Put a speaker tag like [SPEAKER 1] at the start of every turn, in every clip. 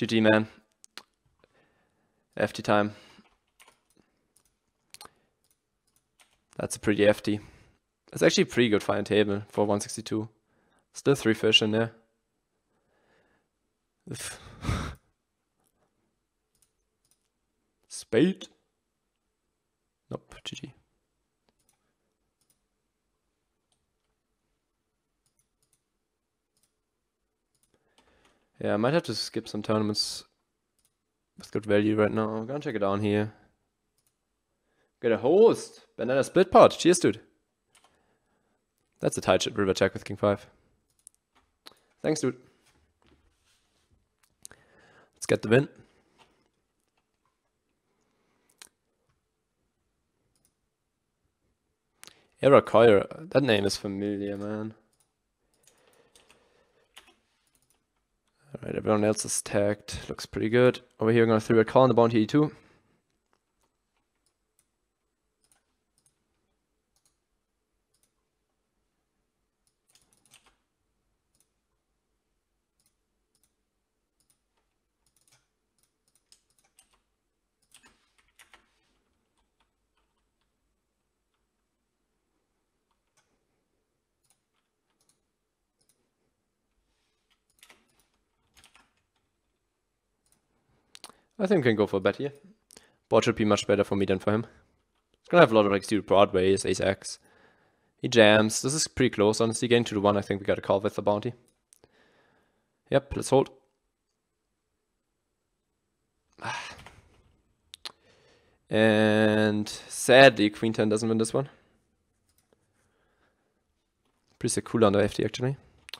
[SPEAKER 1] GG, man. FT time. That's a pretty FT. That's actually a pretty good final table for 162. Still three fish in there. Spade? Nope, GG. Yeah, I might have to skip some tournaments with good value right now. I'm gonna check it down here. Get a host! Banana split pot. Cheers, dude. That's a tight shit river check with King 5. Thanks, dude. Let's get the win. Era Coyer. That name is familiar, man. Alright, everyone else is tagged. Looks pretty good. Over here, I'm going to throw a call on the bounty E2. I think we can go for a bet here. Board should be much better for me than for him. He's gonna have a lot of like stupid broadways, ace x. He jams. This is pretty close, honestly. Getting to the one, I think we got a call with the bounty. Yep, let's hold. And sadly, Queen 10 doesn't win this one. Pretty sick cool the FT actually.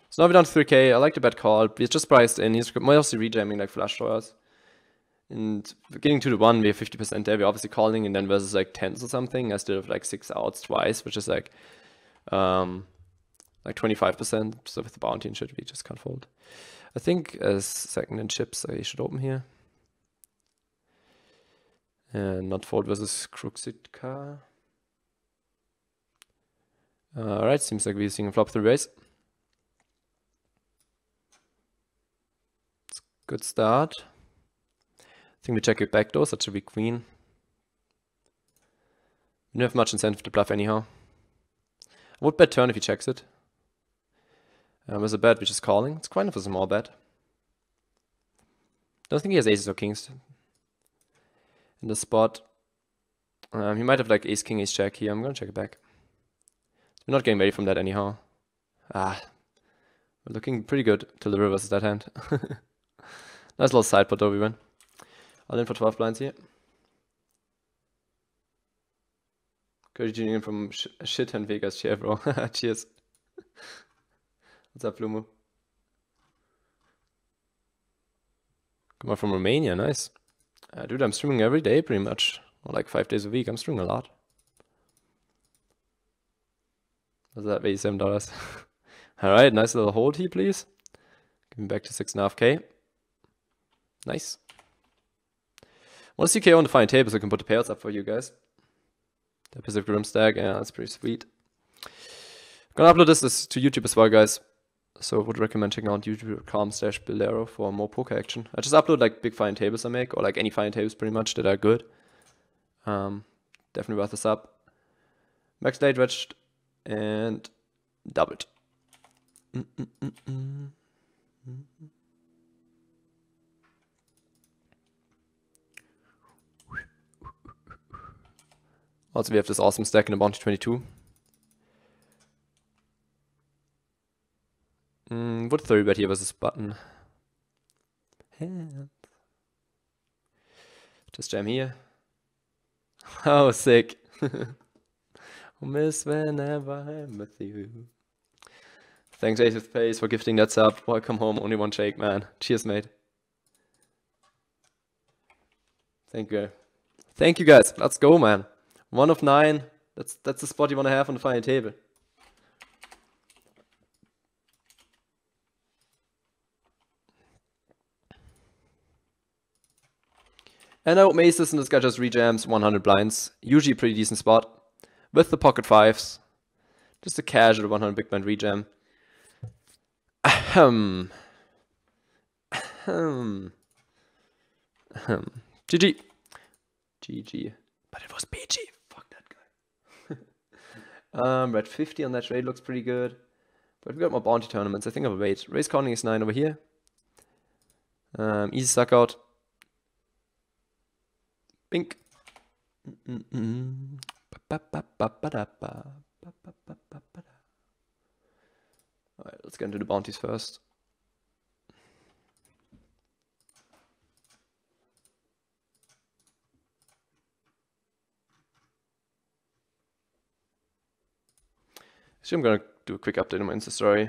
[SPEAKER 1] So now we're down to 3k. I like the bet call. He's just priced in. He's mostly rejamming like flush draws. And getting to the one, we have 50% there. We're obviously calling, and then versus like tens or something, I still have like six outs twice, which is like um, like 25%. So with the bounty and shit, we just can't fold. I think as second in chips, uh, I should open here. And not fold versus Kruxitka. Alright, uh, seems like we're seeing a flop through raise. Good start. I think we check it back though, such a weak queen. We don't have much incentive to bluff anyhow. I would bet turn if he checks it. Um, a bet, which is calling. It's kind of a small bet. Don't think he has aces or kings in the spot. Um, he might have like ace, king, ace, jack here. I'm gonna check it back. We're not getting ready from that anyhow. Ah, we're looking pretty good till the river versus that hand. nice little side pot though we win. All in for 12 blinds here. Junior from Sh Shit and Vegas chair, bro. Cheers. What's up, Lumu? Come on from Romania, nice. Uh, dude, I'm streaming every day pretty much. Or like five days a week. I'm streaming a lot. What's that? $87. Alright, nice little hold here, please. Give me back to 6.5k. Nice. Want to see KO on the final table so I can put the payouts up for you guys. The Pacific Rim stack, yeah, that's pretty sweet. Gonna upload this to YouTube as well, guys. So I would recommend checking out youtube.com slash Buehlero for more poker action. I just upload like big final tables I make, or like any final tables pretty much that are good. Um, definitely worth a sub. Max late wedged and doubled. Mm -mm -mm Also, we have this awesome stack in Bounty 22. Mm, would 30 bet here this button. Just jam here. Oh, sick. miss whenever I'm with you. Thanks, Ace of Space, for gifting that sub. Welcome home, only one shake, man. Cheers, mate. Thank you. Thank you, guys. Let's go, man. One of nine. That's that's the spot you want to have on the final table. And I hope Maces and this guy just rejams 100 blinds. Usually a pretty decent spot. With the pocket fives. Just a casual 100 big blind rejam. Ahem. Ahem. GG. GG. But it was PG. Um, red 50 on that trade looks pretty good. But we've got more bounty tournaments. I think I'll wait. Race counting is 9 over here. Um, easy suck out. Bink. Alright, let's get into the bounties first. So I'm gonna do a quick update on my Insta story.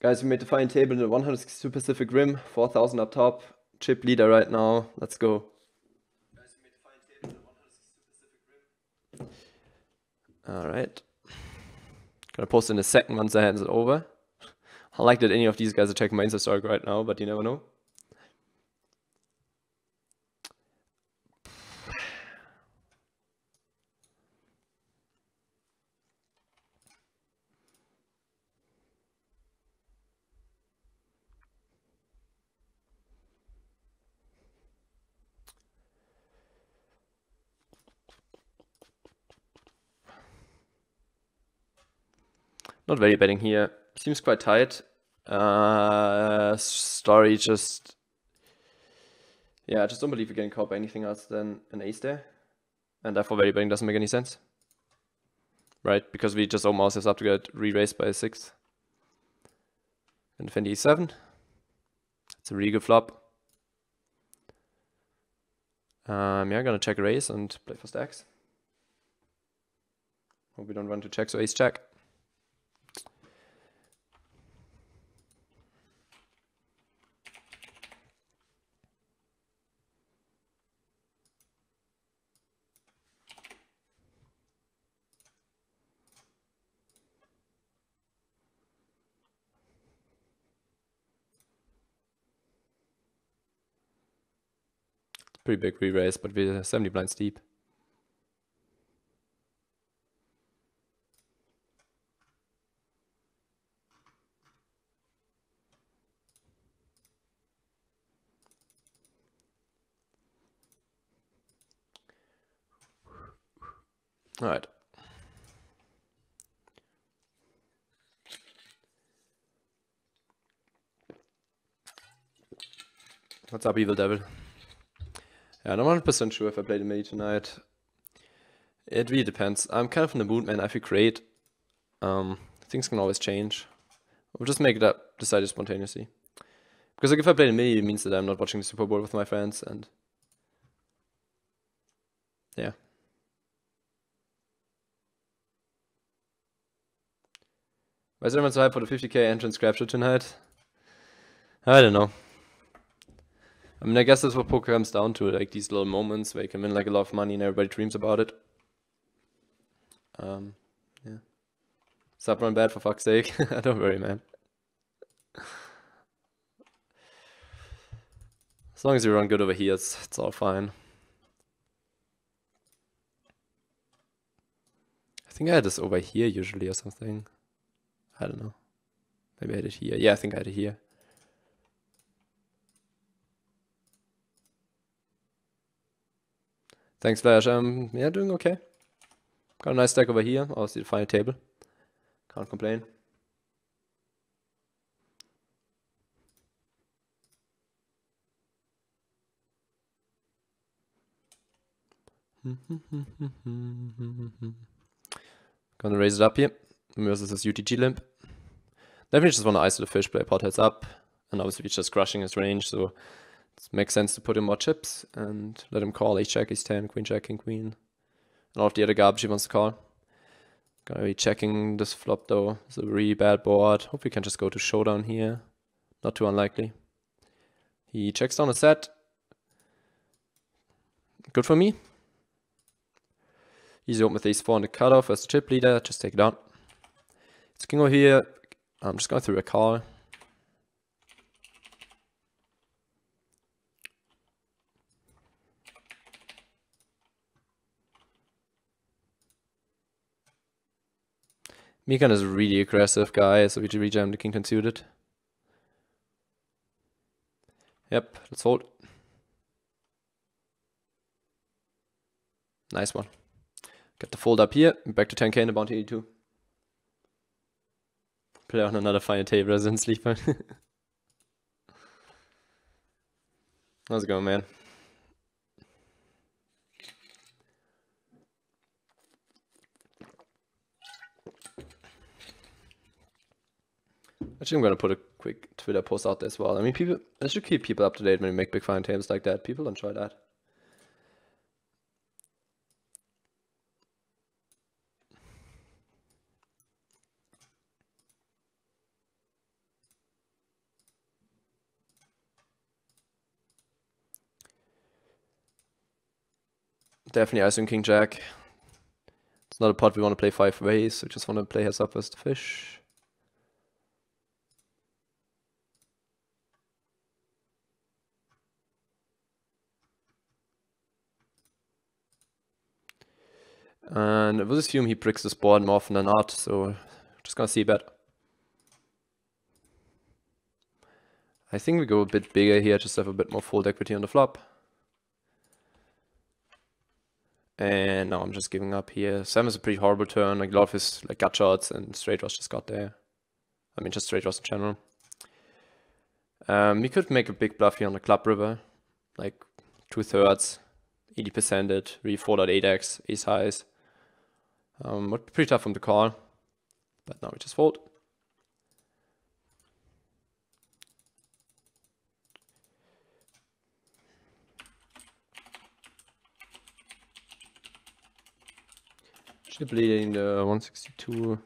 [SPEAKER 1] Guys, we made the final table in the 162 Pacific Rim, 4000 up top, chip leader right now. Let's go. Alright. Gonna post in a second once I hand it over. I like that any of these guys are checking my Insta story right now, but you never know. Not very betting here. Seems quite tight. Uh, story just... Yeah, I just don't believe you're getting caught by anything else than an ace there. And therefore very betting doesn't make any sense. Right, because we just almost have to get re-raised by a 6. And defend e7. It's a really good flop. Um, yeah, I'm gonna check raise and play for stacks. Hope we don't run to check, so ace check. Pretty big re-raise, but we're 70 blinds deep. All right. What's up, Evil Devil? Yeah, I'm not 100% sure if I play the midi tonight. It really depends. I'm kind of in the mood, man. I feel great. Um, things can always change. We'll just make it up, decide spontaneously. Because like if I play the midi, it means that I'm not watching the Super Bowl with my friends, and yeah. Why is everyone so hyped for the 50k entrance capture tonight? I don't know. I mean, I guess that's what poker comes down to, like these little moments where you can win like a lot of money and everybody dreams about it. Um, yeah. Stop run bad for fuck's sake. Don't worry, man. As long as you run good over here, it's, it's all fine. I think I had this over here usually or something. I don't know. Maybe I had it here. Yeah, I think I had it here. Thanks, Flash. Um, yeah, doing okay. Got a nice stack over here. Obviously, the final table. Can't complain. Gonna raise it up here versus this UTG limp. Definitely just want to isolate the fish, play pot heads up, and obviously just crushing his range, so it makes sense to put in more chips and let him call ace check, ace 10, queen check, king queen. And all of the other garbage he wants to call. Gonna be checking this flop though. It's a really bad board. Hope we can just go to showdown here. Not too unlikely. He checks down a set. Good for me. Easy open with ace 4 on the cutoff as chip leader. Just take it out. It's king over here. I'm just going through a call. Mikan is a really aggressive guy, so we rejam the king ten suited. Yep, let's hold. Nice one. Get the fold up here, back to 10k in the bounty 82. Play on another final table as in sleeper. How's it going, man? Actually, I'm gonna put a quick Twitter post out there as well. I mean, people, I should keep people up to date when we make big final tables like that. People enjoy that. Definitely Ice King Jack. It's not a pot we want to play five ways, we just want to play heads up as the fish. And I will assume he bricks this board more often than not, so just gonna see a bet. I think we go a bit bigger here, just have a bit more fold equity on the flop. And now I'm just giving up here. Sam is a pretty horrible turn. Like a lot of his like gut shots and straight draws just got there. I mean, just straight draws in general. Um, we could make a big bluff here on the club river, like two thirds, 80% it, really 4.8x, ace highs. Um, be pretty tough from the call, but now we just fold. Chip leading the 162.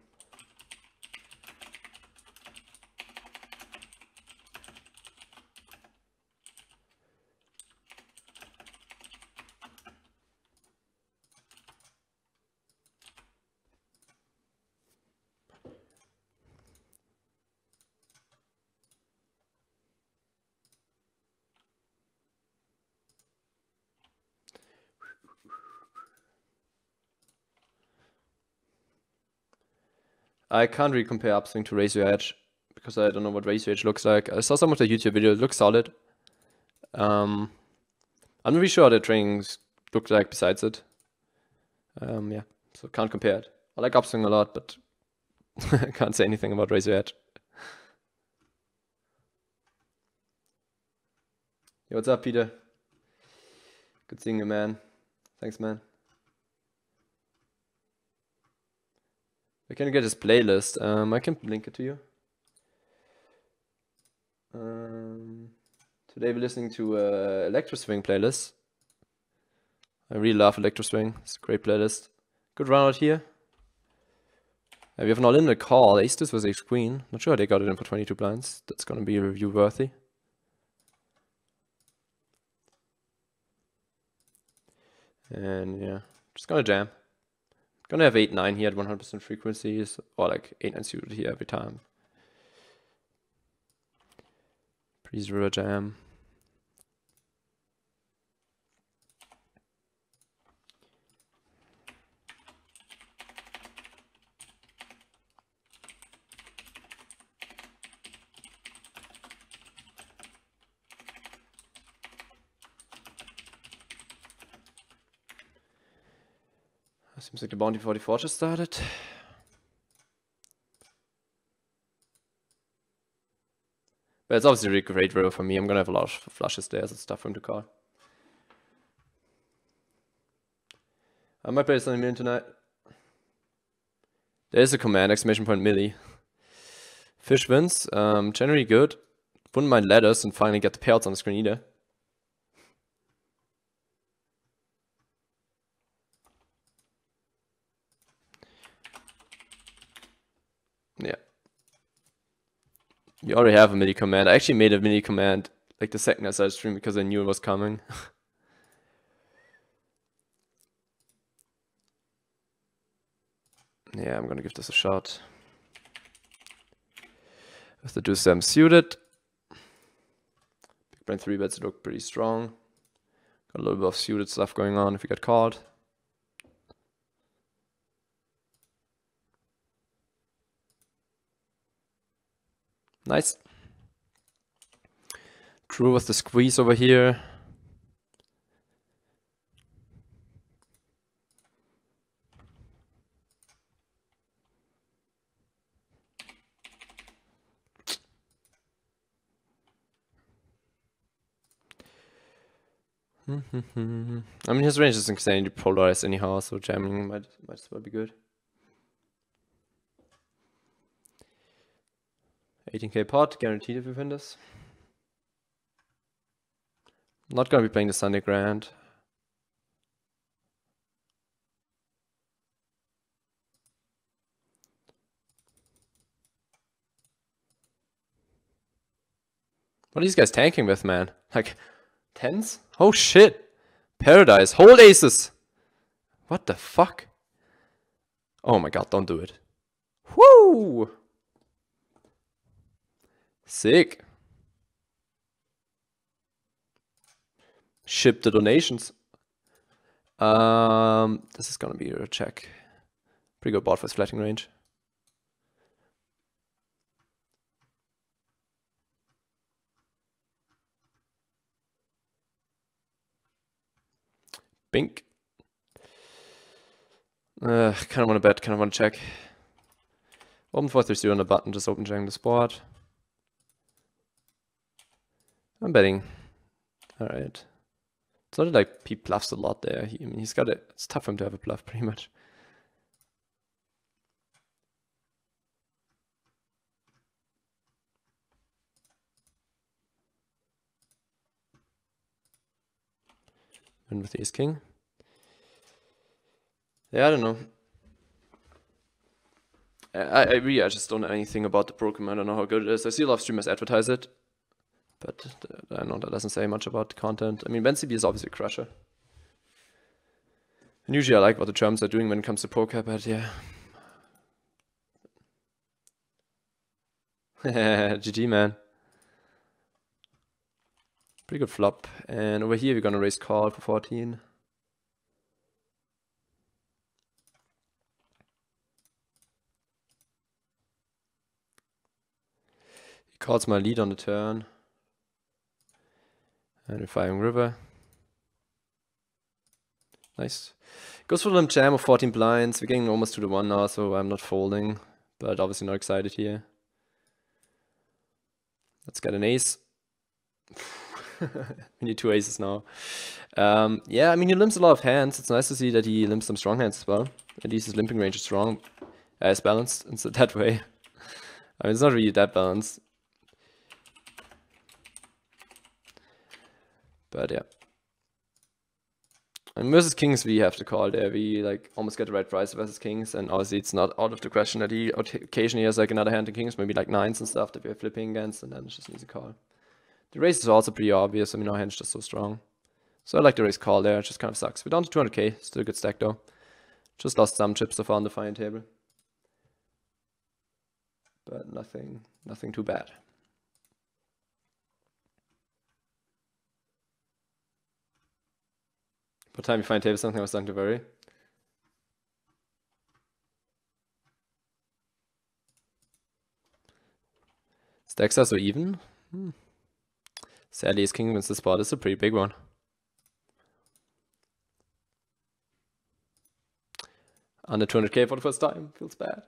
[SPEAKER 1] I can't really compare upswing to Raise Your Edge because I don't know what Raise Your Edge looks like. I saw some of the YouTube videos, it looks solid. Um, I'm not really sure how the trainings looked like besides it. Um, yeah, so can't compare it. I like upswing a lot, but I can't say anything about Raise Your Edge. Yo, what's up, Peter? Good seeing you, man. Thanks, man. I can get his playlist. Um, I can link it to you. Um, today we're listening to uh, Electro Swing playlist. I really love Electro Swing. It's a great playlist. Good run out here. Uh, we have an all in the call. Ace this was ace queen. Not sure they got it in for 22 blinds. That's gonna be review worthy. And yeah, just gonna jam. Gonna have 8, 9 here at 100% frequencies, or like 8, 9 suited here every time. River jam. Like the Bounty 44 just started. But it's obviously a really great river for me. I'm gonna have a lot of flushes there, so stuff from the call. I might play something million tonight. There's a command, exclamation point milli. Fish wins, um, generally good. Wouldn't mind letters and finally get the payouts on the screen either. Yeah. You already have a MIDI command. I actually made a MIDI command like the second I started stream because I knew it was coming. yeah, I'm gonna give this a shot. With the deuce I'm suited. Big blind three bets look pretty strong. Got a little bit of suited stuff going on if you get called. Nice. Drew with the squeeze over here. I mean, his range is insanely polarized anyhow, so jamming might might as well be good. 18k pot, guaranteed if we win this. Not gonna be playing the Sunday Grand. What are these guys tanking with, man? Like, tens? Oh shit! Paradise, hold aces! What the fuck? Oh my god, don't do it. Woo! Sick. Ship the donations. Um, this is gonna be a check. Pretty good bot for flatting range. Bink. Uh, kind of want to bet, kind of want to check. Open 430 on the button, just open jamming the spot. I'm betting. Alright. It's not like he bluffs a lot there. He, I mean, he's got it. It's tough for him to have a bluff, pretty much. And with ace king. Yeah, I don't know. I, I really I just don't know anything about the program. I don't know how good it is. I see a lot of streamers advertise it, but uh, I know that doesn't say much about content. I mean, BenCB is obviously a crusher. And usually I like what the Germans are doing when it comes to poker, but yeah. GG, man. Pretty good flop. And over here we're gonna raise call for 14. He calls my lead on the turn. Firing river. Nice. Goes for the jam of 14 blinds. We're getting almost to the one now, so I'm not folding. But obviously not excited here. Let's get an ace. we need two aces now. Um, yeah, I mean, he limps a lot of hands. It's nice to see that he limps some strong hands as well. At least his limping range is strong. Uh, it's balanced in that way. I mean, it's not really that balanced. But yeah. And versus kings, we have to call there. We like almost get the right price versus kings, and obviously it's not out of the question that he occasionally has like another hand in kings, maybe like nines and stuff that we're flipping against, and then it's just an easy call. The race is also pretty obvious. I mean, our hand's just so strong. So I like the race call there. It just kind of sucks. We're down to 200k. Still a good stack though. Just lost some chips so far on the final table. But nothing, nothing too bad. What time you find table something I was starting to worry. Stacks are so even. Hmm. Sadly, his king wins the spot. It's a pretty big one. Under 200k for the first time. Feels bad.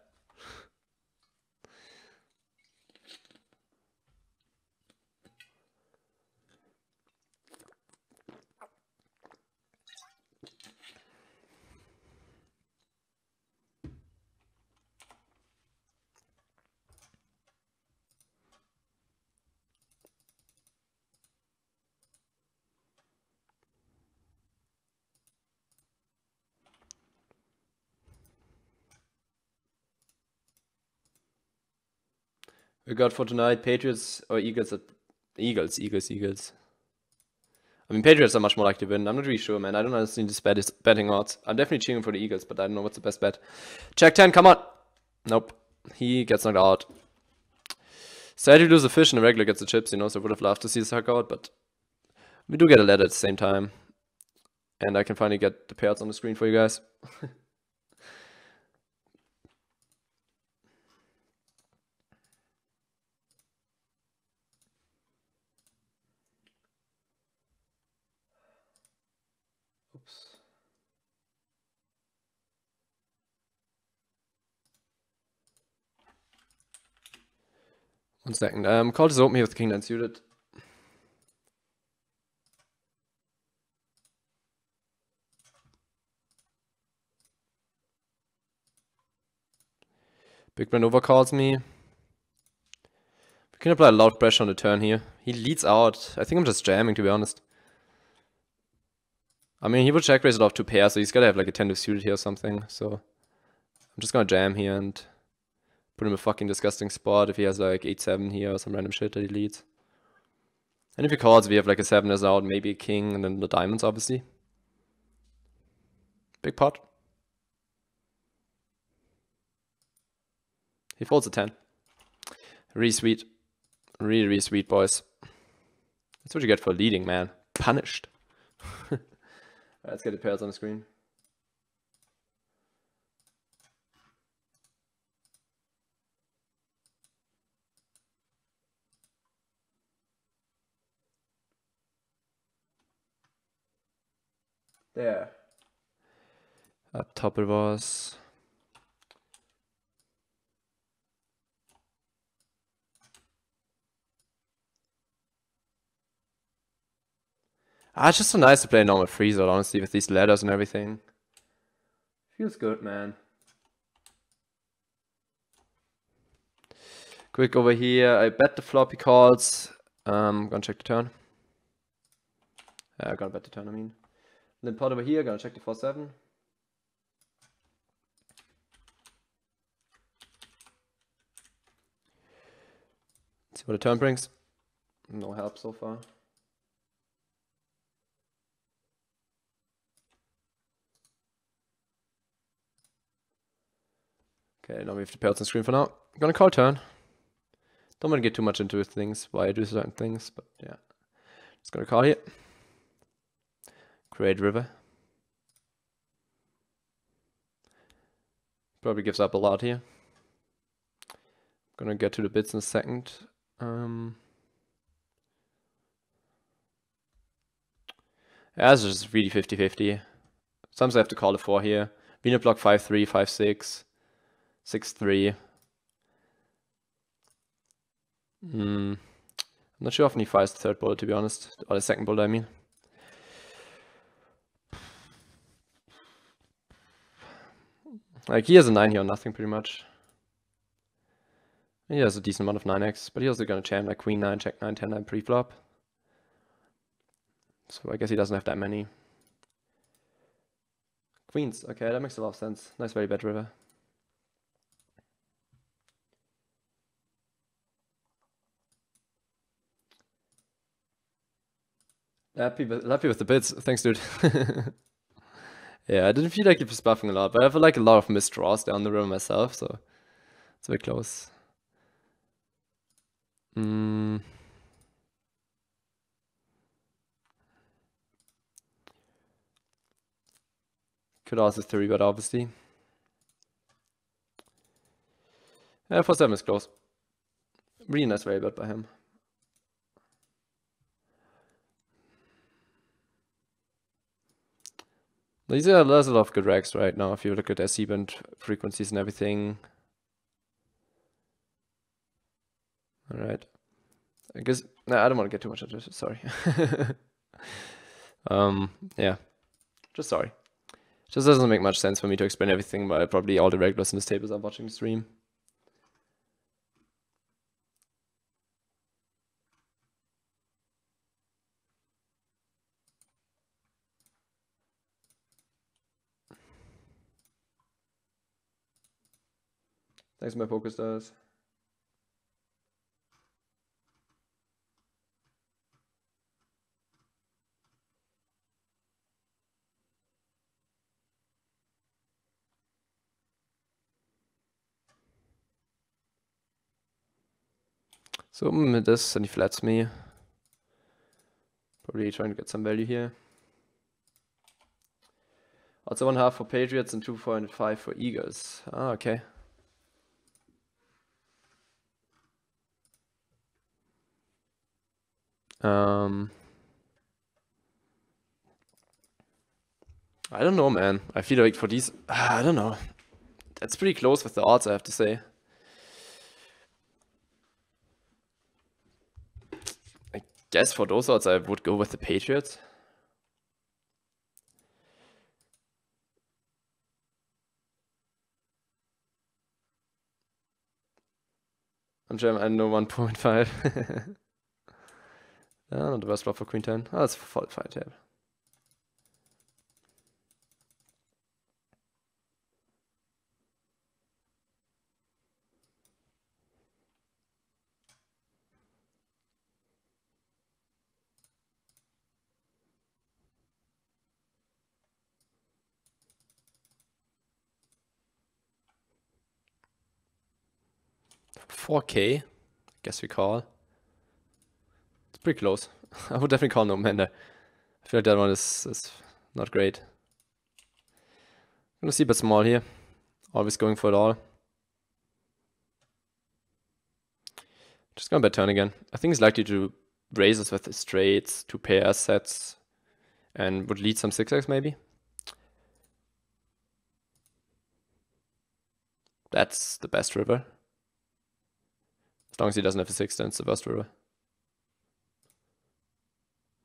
[SPEAKER 1] We got for tonight Patriots or Eagles at Eagles, Eagles, Eagles. I mean, Patriots are much more likely to win. I'm not really sure, man. I don't understand this bet betting odds. I'm definitely cheering for the Eagles, but I don't know what's the best bet. Check 10, come on. Nope. He gets knocked out. Sad to lose a fish and a regular gets the chips, you know, so I would have loved to see this hack out, but we do get a letter at the same time. And I can finally get the payouts on the screen for you guys. One second. Um, call just open here with king nine suited. Big blind overcalls me. We can apply a lot of pressure on the turn here. He leads out. I think I'm just jamming, to be honest. I mean, he would check raise it off two pairs, so he's gotta have like a 10 to suited here or something. So I'm just gonna jam here and put him a fucking disgusting spot if he has like 8-7 here or some random shit that he leads. And if he calls, we have like a 7 as out, maybe a king, and then the diamonds, obviously. Big pot. He folds a 10. Really sweet. Really, really sweet, boys. That's what you get for leading, man. Punished. let's get the pairs on the screen. There. Up top it was. Ah, it's just so nice to play normal freezer, honestly, with these ladders and everything. Feels good, man. Quick over here, I bet the floppy calls. Um, gonna check the turn. Yeah, gonna bet the turn, I mean. Then pot over here, gonna check the 4-7. See what the turn brings. No help so far. Okay, now we have the pairs on screen for now. Gonna call turn. Don't want to get too much into things, why I do certain things, but yeah. Just gonna call here. Create river. Probably gives up a lot here. I'm Gonna get to the bits in a second. Um, yeah, this is really 50-50. Sometimes I have to call a 4 here. Venus block 5-3, 5-6. Six three. Hmm. I'm not sure if he fires the third bullet to be honest. Or the second bullet I mean. Like he has a 9 here or nothing pretty much. He has a decent amount of 9x, but he's also gonna jam like queen 9, check 9, 10, 9 pre-flop. So I guess he doesn't have that many. Queens, okay, that makes a lot of sense. Nice very bad river. Happy with, happy with the bits. Thanks, dude. yeah, I didn't feel like he was buffing a lot, but I have like a lot of missed draws down the river myself, so it's very close. Mm. Could also three, but obviously. Yeah, 4-7 is close. Really nice very bad by him. These are there's a lot of good racks right now if you look at SC band frequencies and everything. Alright. I guess nah, I don't want to get too much into this, sorry. um yeah. Just sorry. Just doesn't make much sense for me to explain everything, but probably all the regulars in this tables are watching the stream. Thanks, my focus does. So with this, and he flats me. Probably trying to get some value here. Also one half for Patriots and 2.5 for Eagles. Ah, okay. Um, I don't know, man. I feel like for these, I don't know. That's pretty close with the odds, I have to say. I guess for those odds, I would go with the Patriots. I'm Gem, I know 1.5. not the best flop for Queen 10. Oh, ah, that's fine tab. Four K, guess we call. It's pretty close. I would definitely call no man there. I feel like that one is, is not great. I'm gonna see but small here. Always going for it all. Just gonna bet turn again. I think he's likely to raise us with straights, two pair sets, and would lead some 6x maybe. That's the best river. As long as he doesn't have a 6, then it's the best river.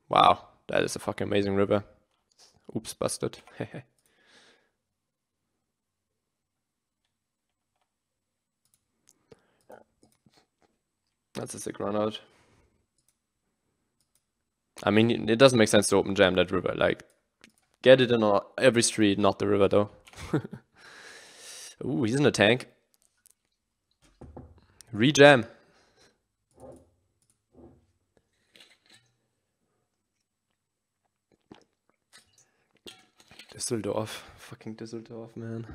[SPEAKER 1] Wow, that is a fucking amazing river. Oops, busted. That's a sick run out. I mean, it doesn't make sense to open jam that river. Like, get it in every street, not the river though. Ooh, he's in a tank. Rejam. Düsseldorf. Fucking Düsseldorf, man.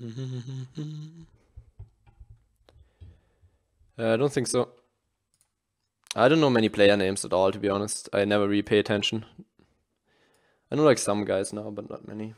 [SPEAKER 1] Uh, I don't think so. I don't know many player names at all, to be honest. I never really pay attention. I know like some guys now, but not many.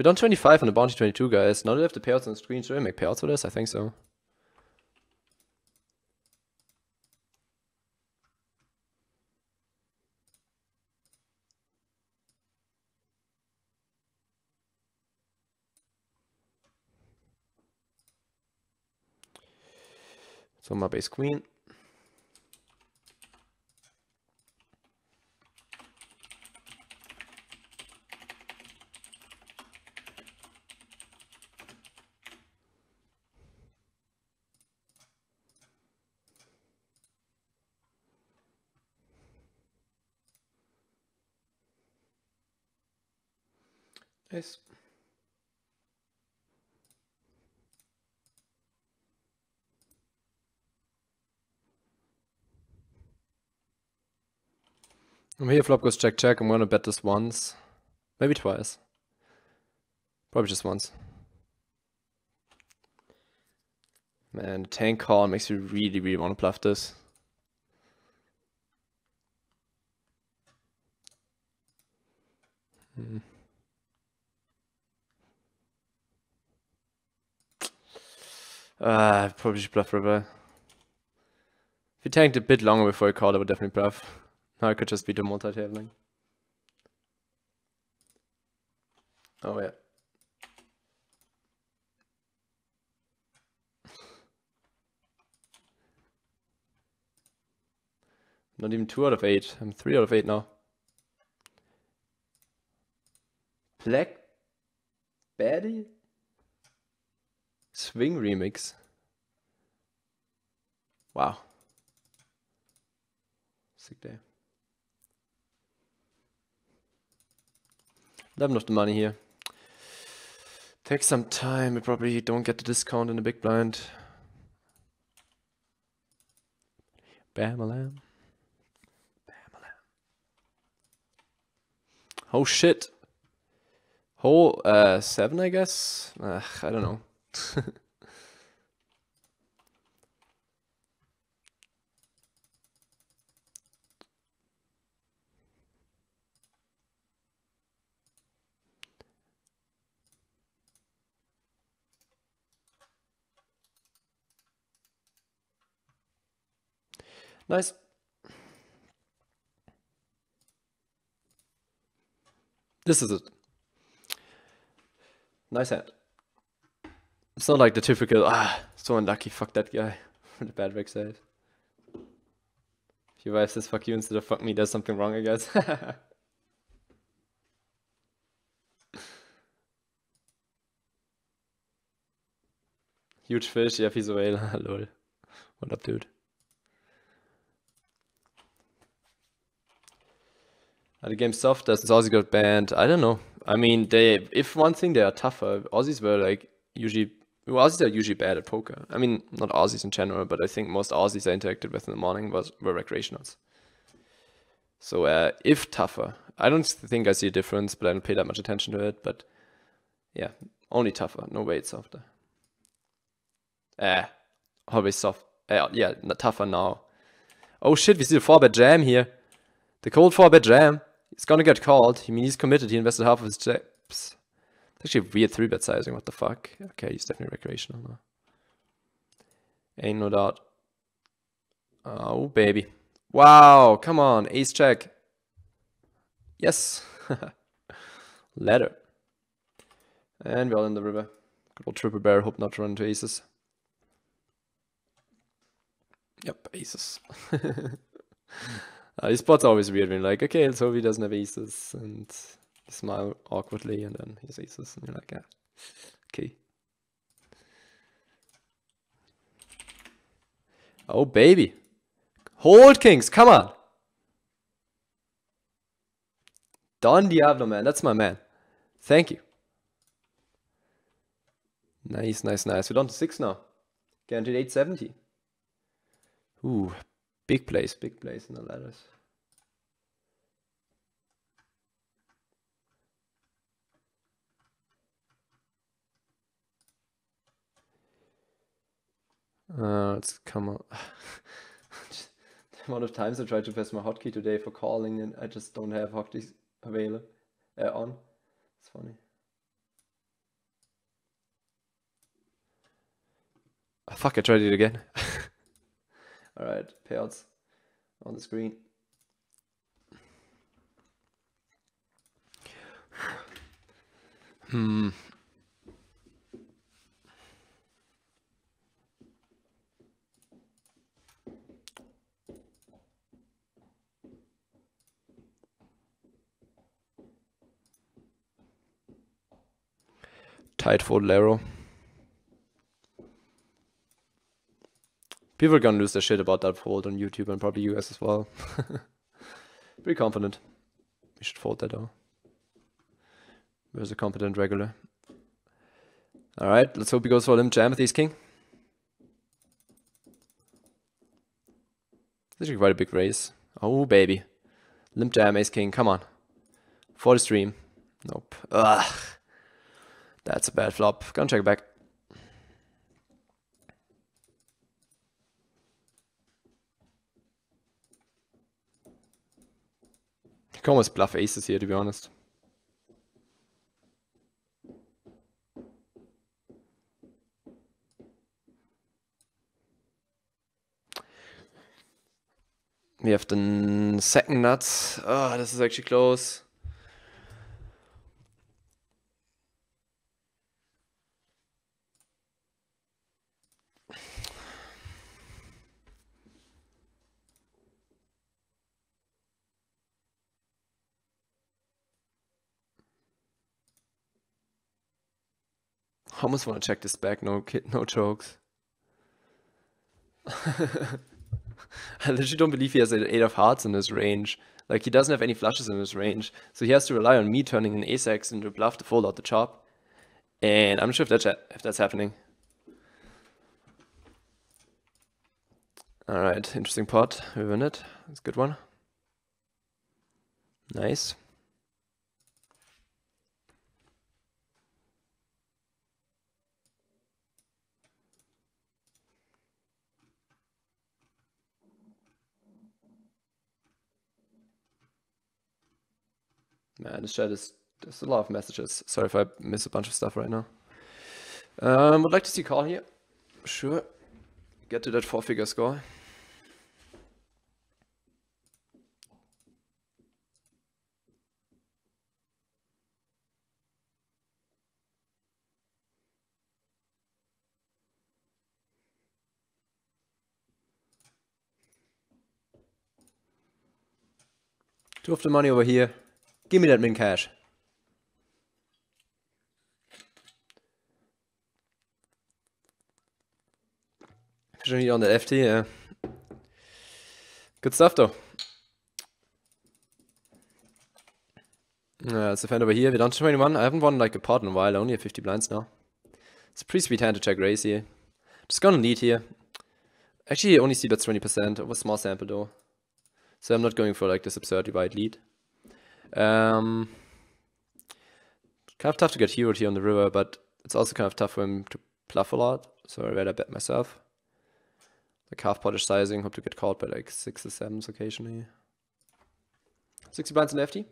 [SPEAKER 1] We're done 25 on the bounty 22, guys. Now we have the payouts on the screen, should I make payouts for this? I think so. So my base queen. Nice. I'm here, flop goes check check. I'm gonna bet this once. Maybe twice. Probably just once. Man, tank call makes me really, really want to bluff this. Hmm. Uh, probably should bluff river. If he tanked a bit longer before he called, I would definitely bluff. Now I could just be the multi-tabling. Oh yeah. Not even 2 out of 8. I'm 3 out of 8 now. Black Betty? Swing remix. Wow. Sick day. 11 of the money here. Take some time. We probably don't get the discount in the big blind. Bam-a-lam. Bam-a-lam. Oh shit. Hole uh, 7, I guess? Ugh, I don't know. Nice. This is it. Nice hand. It's not like the typical, ah, so unlucky, fuck that guy. the bad Rick side. If your wife says fuck you instead of fuck me, there's something wrong, I guess. Huge fish, yeah, he's a whale. Lol. What up, dude? Are the game soft? Does Aussie got banned? I don't know. I mean, they if one thing they are tougher. Aussies were like usually well, Aussies are usually bad at poker. I mean, not Aussies in general, but I think most Aussies I interacted with in the morning was were recreationals. So uh, if tougher, I don't think I see a difference, but I don't pay that much attention to it. But yeah, only tougher. No way it's softer. Eh, always soft. Uh, yeah, tougher now. Oh shit, we see the 4-bet jam here. The cold 4-bet jam. He's gonna get called. I mean, he's committed. He invested half of his chips. It's actually weird 3-bet sizing. What the fuck? Okay, he's definitely recreational now. Ain't no doubt. Oh, baby. Wow, come on. Ace check. Yes. Letter. And we're all in the river. Good old triple bear. Hope not to run into aces. Yep, aces. Uh, his spot's always weird when like, okay, let's hope he doesn't have aces, and smile awkwardly, and then he has aces, and you're like, yeah, okay. Oh, baby. Hold kings, come on. Don Diablo, man, that's my man. Thank you. Nice, nice, nice. We're down to six now. Guaranteed 870. Ooh, Big place, big place in the letters. Uh, let's come on. the amount of times I tried to press my hotkey today for calling and I just don't have hotkeys available uh, on. It's funny. Oh, fuck, I tried it again. All right, payouts on the screen. Hmm. Tight for Lero. People are gonna lose their shit about that fold on YouTube and probably you guys as well. Pretty confident. We should fold that though. Where's a competent regular? Alright, let's hope he goes for a limp jam with ace king. This is quite a big raise. Oh baby. Limp jam, ace king, come on. For the stream. Nope. Ugh. That's a bad flop. Gonna check back. You can almost bluff aces here, to be honest. We have the second nuts. Oh, this is actually close. Almost want to check this back. No kid, no jokes. I literally don't believe he has an 8 of hearts in his range. Like, he doesn't have any flushes in his range. So he has to rely on me turning an ace-x into a bluff to fold out the chop. And I'm not sure if that's, if that's happening. Alright, interesting pot. We win it. That's a good one. Nice. Man, this chat is there's a lot of messages. Sorry if I miss a bunch of stuff right now. Um, would like to see call here. Sure. Get to that four figure score. Two of the money over here. Give me that min cash. Officially on the FT, yeah. Good stuff though. Yeah, it's a fan over here. We're down to 21. I haven't won like a pot in a while. I only have 50 blinds now. It's a pretty sweet hand to check raise here. Just gonna lead here. Actually, only see that's 20% of a small sample though. So I'm not going for like this absurdly wide lead. Um, kind of tough to get hero here on the river, but it's also kind of tough for him to bluff a lot. So I rather bet myself. Like half potish sizing, hope to get caught by like six or sevens occasionally. 60 blinds in FT.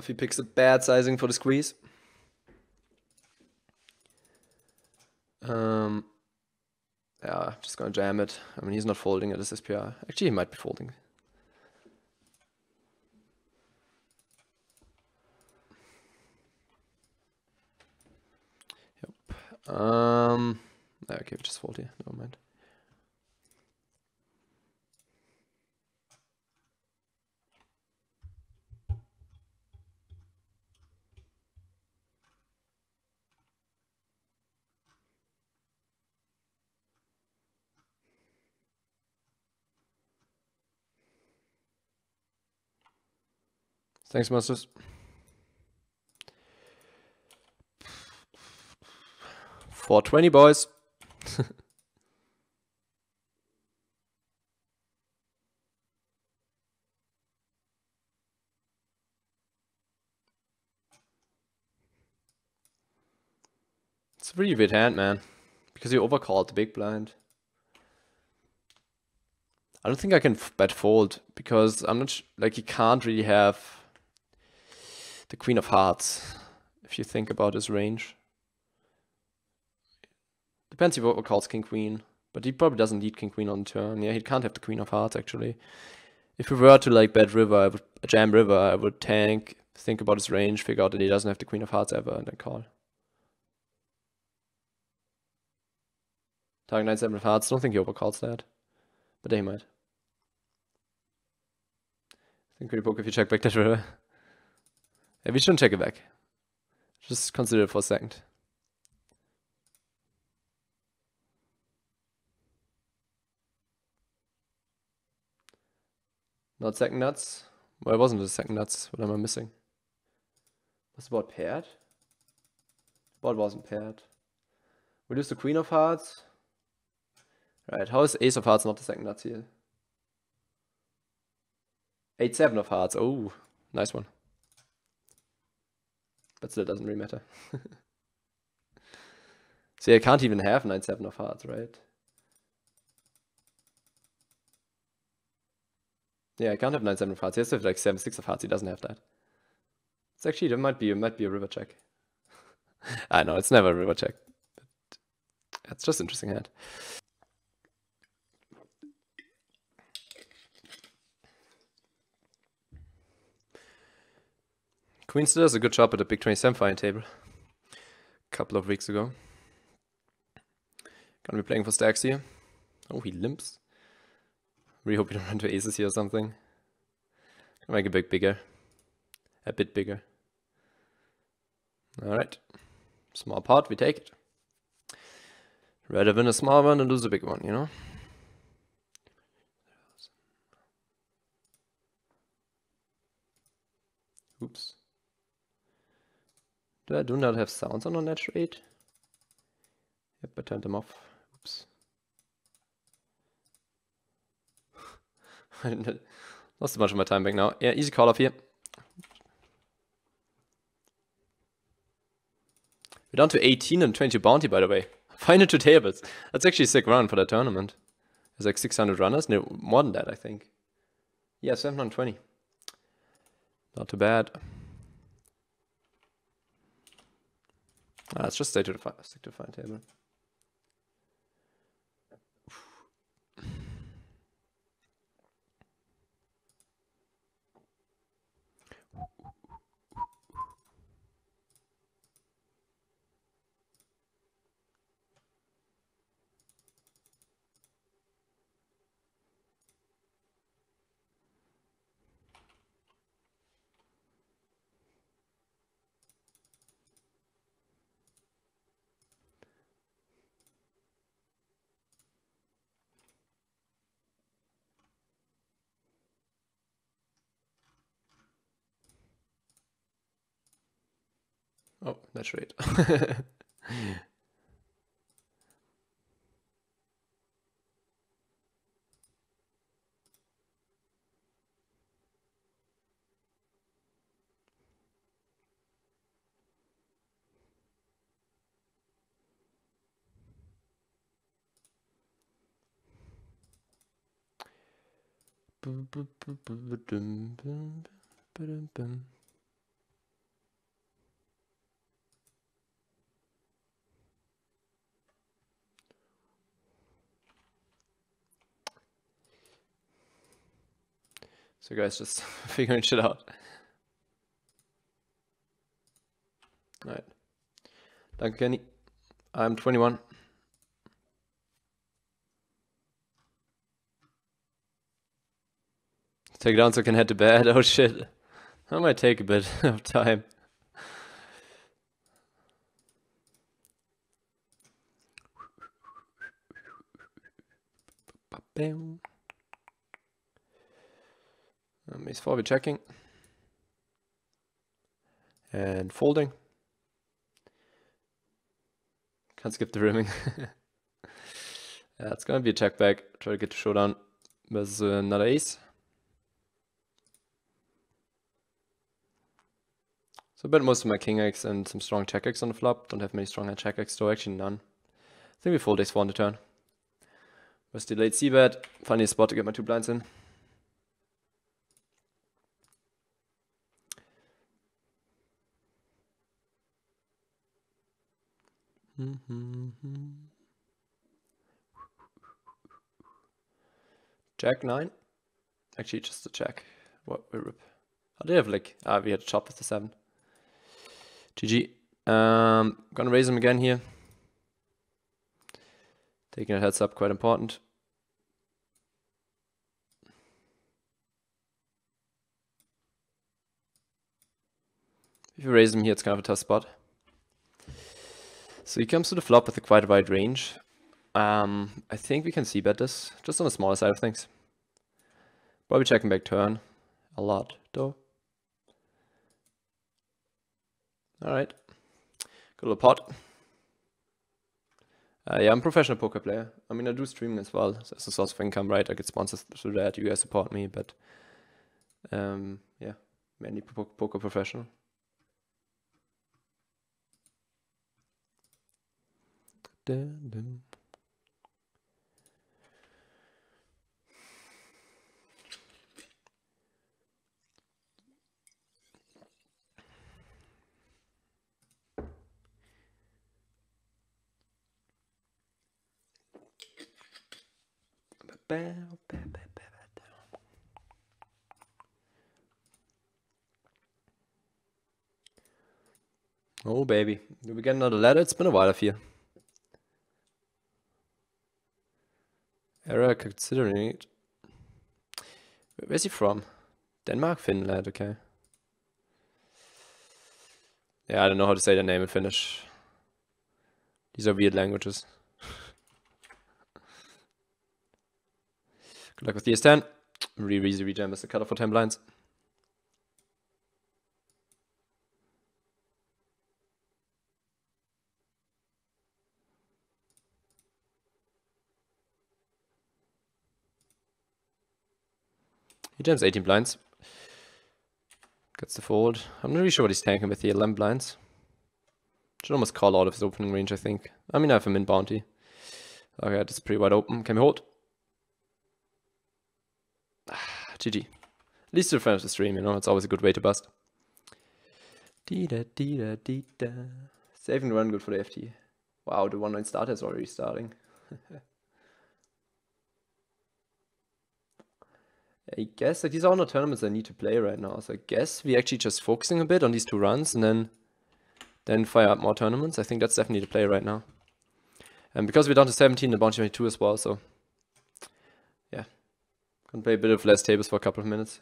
[SPEAKER 1] Buffy picks a bad sizing for the squeeze. Um, yeah, just gonna jam it. I mean, he's not folding at his SPR. Actually, he might be folding. Yep. Um, okay, just fold here. Never mind. Thanks, Masters. Four twenty, boys. it's a really weird hand, man. Because you overcalled the big blind. I don't think I can bet fold because I'm not like he can't really have the Queen of Hearts, if you think about his range. Depends if what calls King Queen, but he probably doesn't need King Queen on turn. Yeah, he can't have the Queen of Hearts actually. If we were to like bet River, I would jam River, I would tank, think about his range, figure out that he doesn't have the Queen of Hearts ever, and then call. Target 9 7 of Hearts, don't think he overcalls that. But he might. I think pretty poke if you check back that river. Yeah, we shouldn't take it back. Just consider it for a second. Not second nuts? Why wasn't it second nuts? What am I missing? Was the board paired? The board wasn't paired. We lose the queen of hearts. Right, how is ace of hearts not the second nuts here? 8-7 of hearts. Oh, nice one. But still doesn't really matter. See, I can't even have 9-7 of hearts, right? Yeah, I can't have 9-7 of hearts. He has to have like 7-6 of hearts. He doesn't have that. It's actually, there might be, it might be a river check. I know, it's never a river check. But it's just interesting hand. Queen still does a good job at the Big 27 final table a couple of weeks ago. Gonna be playing for stacks here. Oh, he limps. Really hope you don't run to aces here or something. Gonna make a bit bigger. A bit bigger. Alright. Small pot, we take it. Rather win a small one than lose a big one, you know? Oops. Do I do not have sounds on on that trade? Yep, I turned them off. Oops. Lost a bunch of my time back now. Yeah, easy call off here. We're down to 18 and 20 bounty, by the way. Final two tables. That's actually a sick run for that tournament. There's like 600 runners. No, more than that, I think. Yeah, 720. Not too bad. Uh, Let's just stay to the stick to the final table. That's right. So guys, just figuring shit out. Alright. Danke, Kenny. I'm 21. Take it down so I can head to bed. Oh shit. That might take a bit of time. Bam. Um, ace 4 we're checking. And folding. Can't skip the rimming. yeah, it's gonna be a check back. Try to get to showdown with another ace. So I bet most of my king x and some strong check x on the flop. Don't have many strong check x though, actually none. I think we fold ace 4 on the turn. Was late c bet. Funny spot to get my two blinds in. Jack 9. Actually, just a check. What we rip. Do you have like. Ah, we had a chop with the 7. GG. Um, gonna raise him again here. Taking a heads up, quite important. If you raise him here, it's kind of a tough spot. So he comes to the flop with a quite wide range. Um, I think we can c-bet this, just on the smaller side of things. Probably checking back turn a lot, though. Alright. Good little pot. Uh, yeah, I'm a professional poker player. I mean, I do streaming as well so as a source of income, right? I get sponsors through that. You guys support me, but um, yeah, mainly poker professional. Oh baby, did we get another letter? It's been a while of here. Era considering it. Where's he from? Denmark, Finland, okay. Yeah, I don't know how to say the name in Finnish. These are weird languages. Good luck with the S10. Really easy rejam as the cutoff for 10 blinds. He jams 18 blinds. Gets the fold. I'm not really sure what he's tanking with the 11 blinds. Should almost call out of his opening range, I think. I mean, I have him in bounty. Okay, that's pretty wide open. Can we hold? GG. At least front of the stream, you know, it's always a good way to bust. Dee da dee da dee da. Saving the run good for the FT. Wow, the one line starter is already starting. I guess like these are not tournaments I need to play right now. So I guess we actually just focusing a bit on these two runs and then then fire up more tournaments. I think that's definitely the play right now. And because we're down to 17, the bounty 22 as well, so yeah. Gonna play a bit of less tables for a couple of minutes.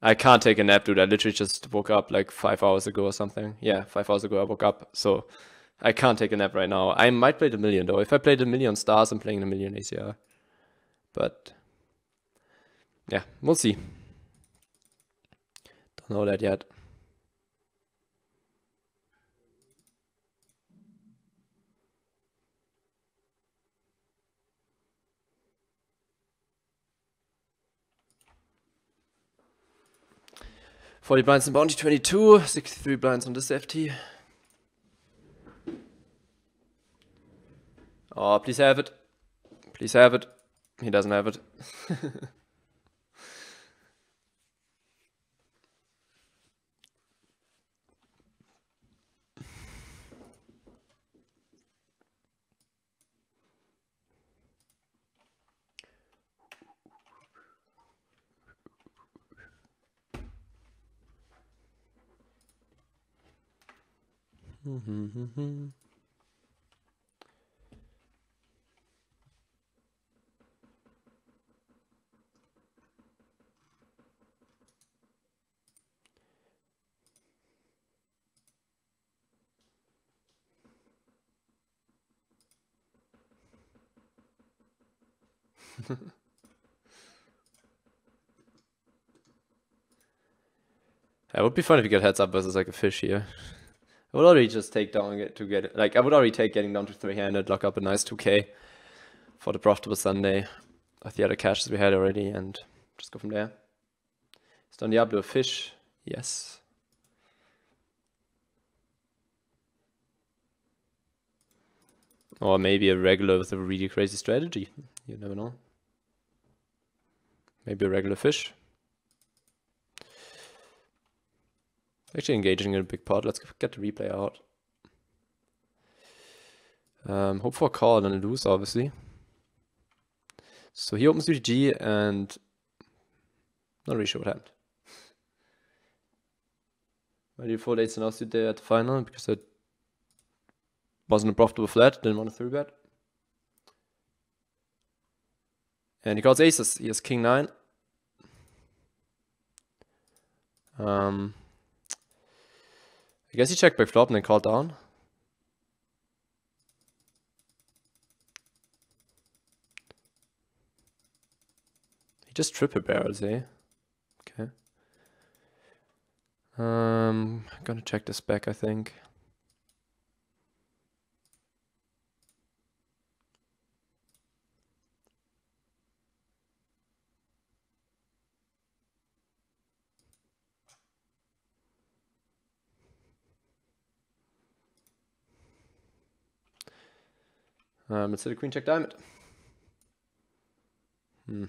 [SPEAKER 1] I can't take a nap, dude. I literally just woke up like five hours ago or something. Yeah, five hours ago I woke up. So I can't take a nap right now. I might play the million though. If I play the million stars, I'm playing the million ACR. But yeah, we'll see. Don't know that yet. Forty blinds in bounty 22, 63 blinds on this FT. Oh, please have it. Please have it. He doesn't have it. Mm-hmm. It would be fun if you get heads up versus like a fish here. I would already just take down to get. Like I would already take getting down to three handed, lock up a nice 2k for the profitable Sunday with the other caches we had already and just go from there. Is Don Diablo a fish? Yes. Or maybe a regular with a really crazy strategy. You never know. Maybe a regular fish. Actually engaging in a big pot. Let's get the replay out. Um, hope for a call and a lose, obviously. So he opens UTG and not really sure what happened. I did four days and now sit there at the final because I wasn't a profitable flat, didn't want to three bet. And he calls aces. He has king nine. Um, guess he checked back flop and then called down. He just triple barrels, eh? Okay. Um, I'm gonna check this back, I think. Um, instead of queen check diamond. Hmm.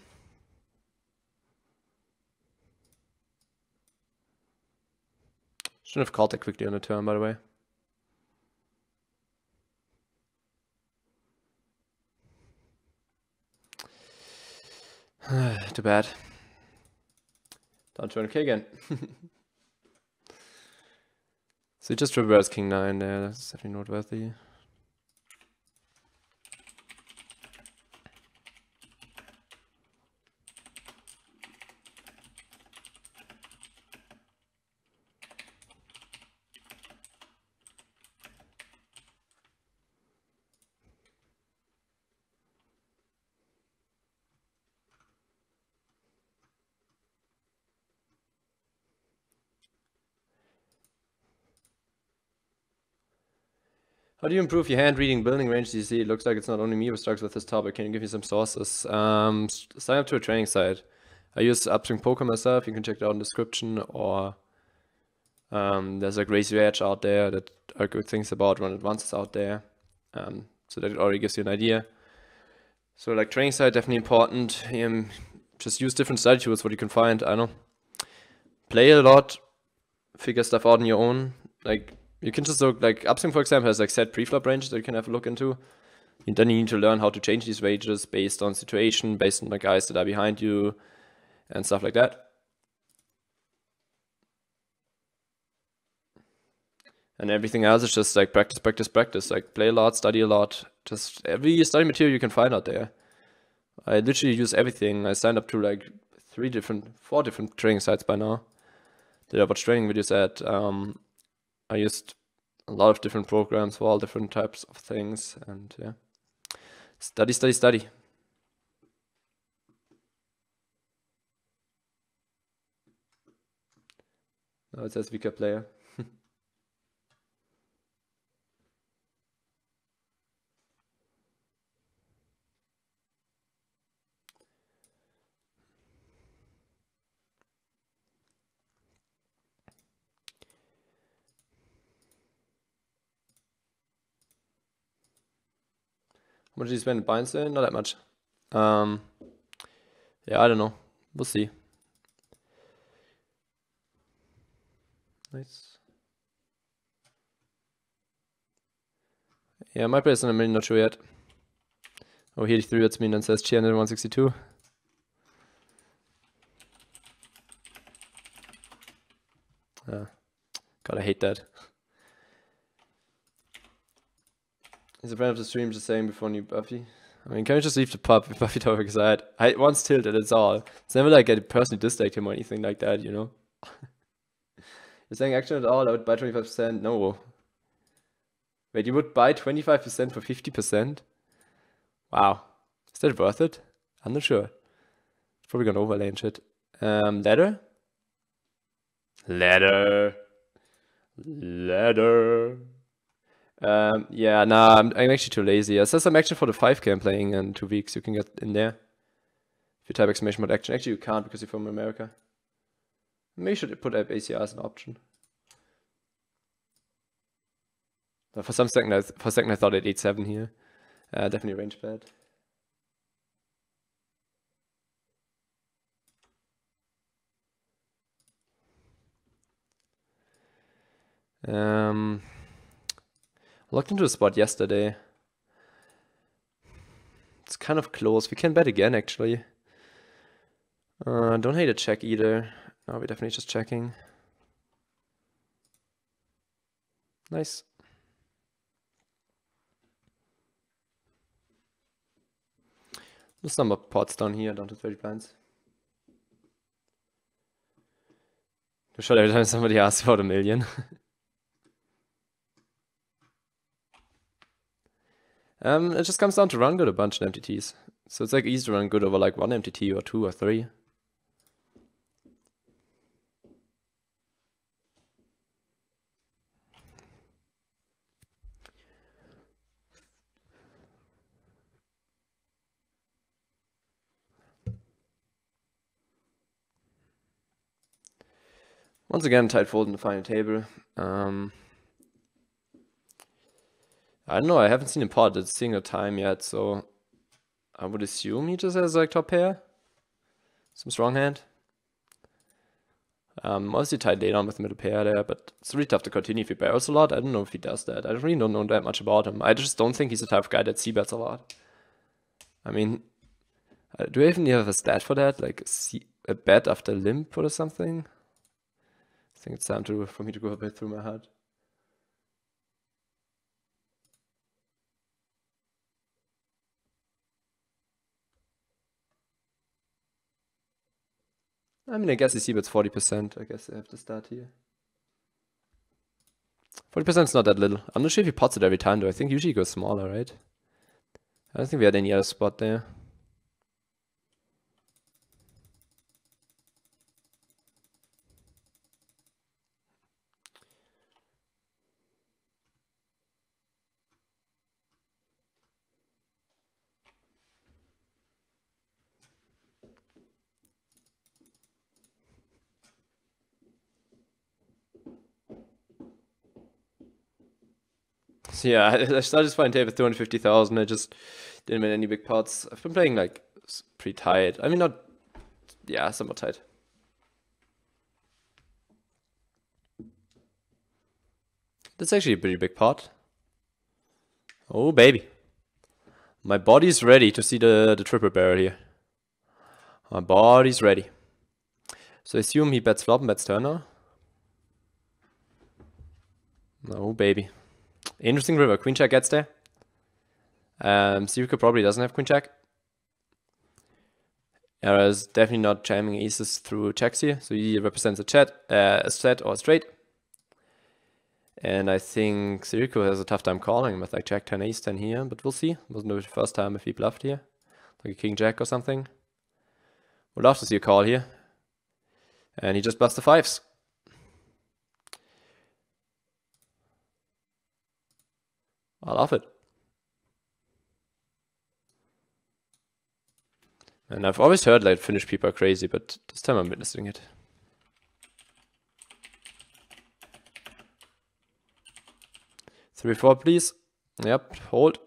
[SPEAKER 1] Shouldn't have called it quickly on the turn, by the way. Too bad. Down 200k again. So just reversed king 9 there, that's definitely noteworthy. How do you improve your hand reading building range? See, it looks like it's not only me who struggles with this topic. Can you give me some sources? Um, sign up to a training site. I use Upswing Poker myself. You can check it out in the description. Or um, there's a Your Edge out there that are good things about. Run Advances out there. Um, so that already gives you an idea. So like training site definitely important. Um, just use different study tools what you can find. I know. Play a lot. Figure stuff out on your own. Like you can just look like Upswing, for example, has like set preflop ranges that you can have a look into. And then you need to learn how to change these ranges based on situation, based on the guys that are behind you, and stuff like that. And everything else is just like practice, practice, practice. Like play a lot, study a lot. Just every study material you can find out there. I literally use everything. I signed up to like three different, four different training sites by now. That I watch training videos at. Um, I used a lot of different programs for all different types of things and yeah. Study, study, study. Now it says weaker player. Much did you spend in binds there? Not that much. Um, yeah, I don't know. We'll see. Nice. Yeah, my price on a million, not sure yet. Oh, here he three bets me and says 162. Uh, God, I hate that. Is a friend of the stream just saying before new Buffy? I mean, can we just leave the pub with Buffy topic aside? I had once tilted, it's all. It's never like I personally disliked him or anything like that, you know? You're saying action at all, I would buy 25%? No. Wait, you would buy 25% for 50%? Wow. Is that worth it? I'm not sure. It's probably gonna overlay and shit. Um, ladder? Ladder. Ladder. Um, yeah, nah, I'm, I'm actually too lazy. I saw some action for the 5k I'm playing in two weeks. You can get in there. If you type exclamation mark action. Actually, you can't because you're from America. Maybe you should put up ACR as an option. But for some second, I, for a second I thought it 8-7 here. Uh, definitely range bad. Um... I looked into the spot yesterday. It's kind of close. We can bet again, actually. Uh, don't hate a check either. No, we're definitely just checking. Nice. There's some pots down here, down to 30 blinds. Should every time somebody asks about a million. Um, it just comes down to run good a bunch of MTTs. So it's like easy to run good over like one MTT or two or three. Once again, tight fold in the final table. Um, I don't know, I haven't seen him pot a single time yet, so I would assume he just has like top pair. Some strong hand. Um, mostly tight lay down with middle pair there, but it's really tough to continue if he barrels a lot. I don't know if he does that. I really don't know that much about him. I just don't think he's the type of guy that c-bets a lot. I mean, uh, do I even have a stat for that? Like see a bet after limp or something? I think it's time to for me to go a bit through my head. I mean, I guess you see it's 40%. I guess I have to start here. 40% is not that little. I'm not sure if he pots it every time, though. I think usually he goes smaller, right? I don't think we had any other spot there. So yeah, I started final table with 250,000. I just didn't win any big pots. I've been playing like pretty tight. I mean, not, yeah, somewhat tight. That's actually a pretty big pot. Oh, baby. My body's ready to see the, the triple barrel here. My body's ready. So I assume he bets flop and bets turn now. No, baby. Interesting river. Queen check gets there. Um, Sirka probably doesn't have queen check. Era is definitely not jamming aces through checks here, so he represents a chat, uh, a set or a straight. And I think Siriko has a tough time calling with like jack 10 ace 10 here, but we'll see. Wasn't the first time if he bluffed here. Like a king jack or something. Would love to see a call here. And he just busts the fives. I love it. And I've always heard like Finnish people are crazy, but this time I'm witnessing it. Three, four, please. Yep, hold.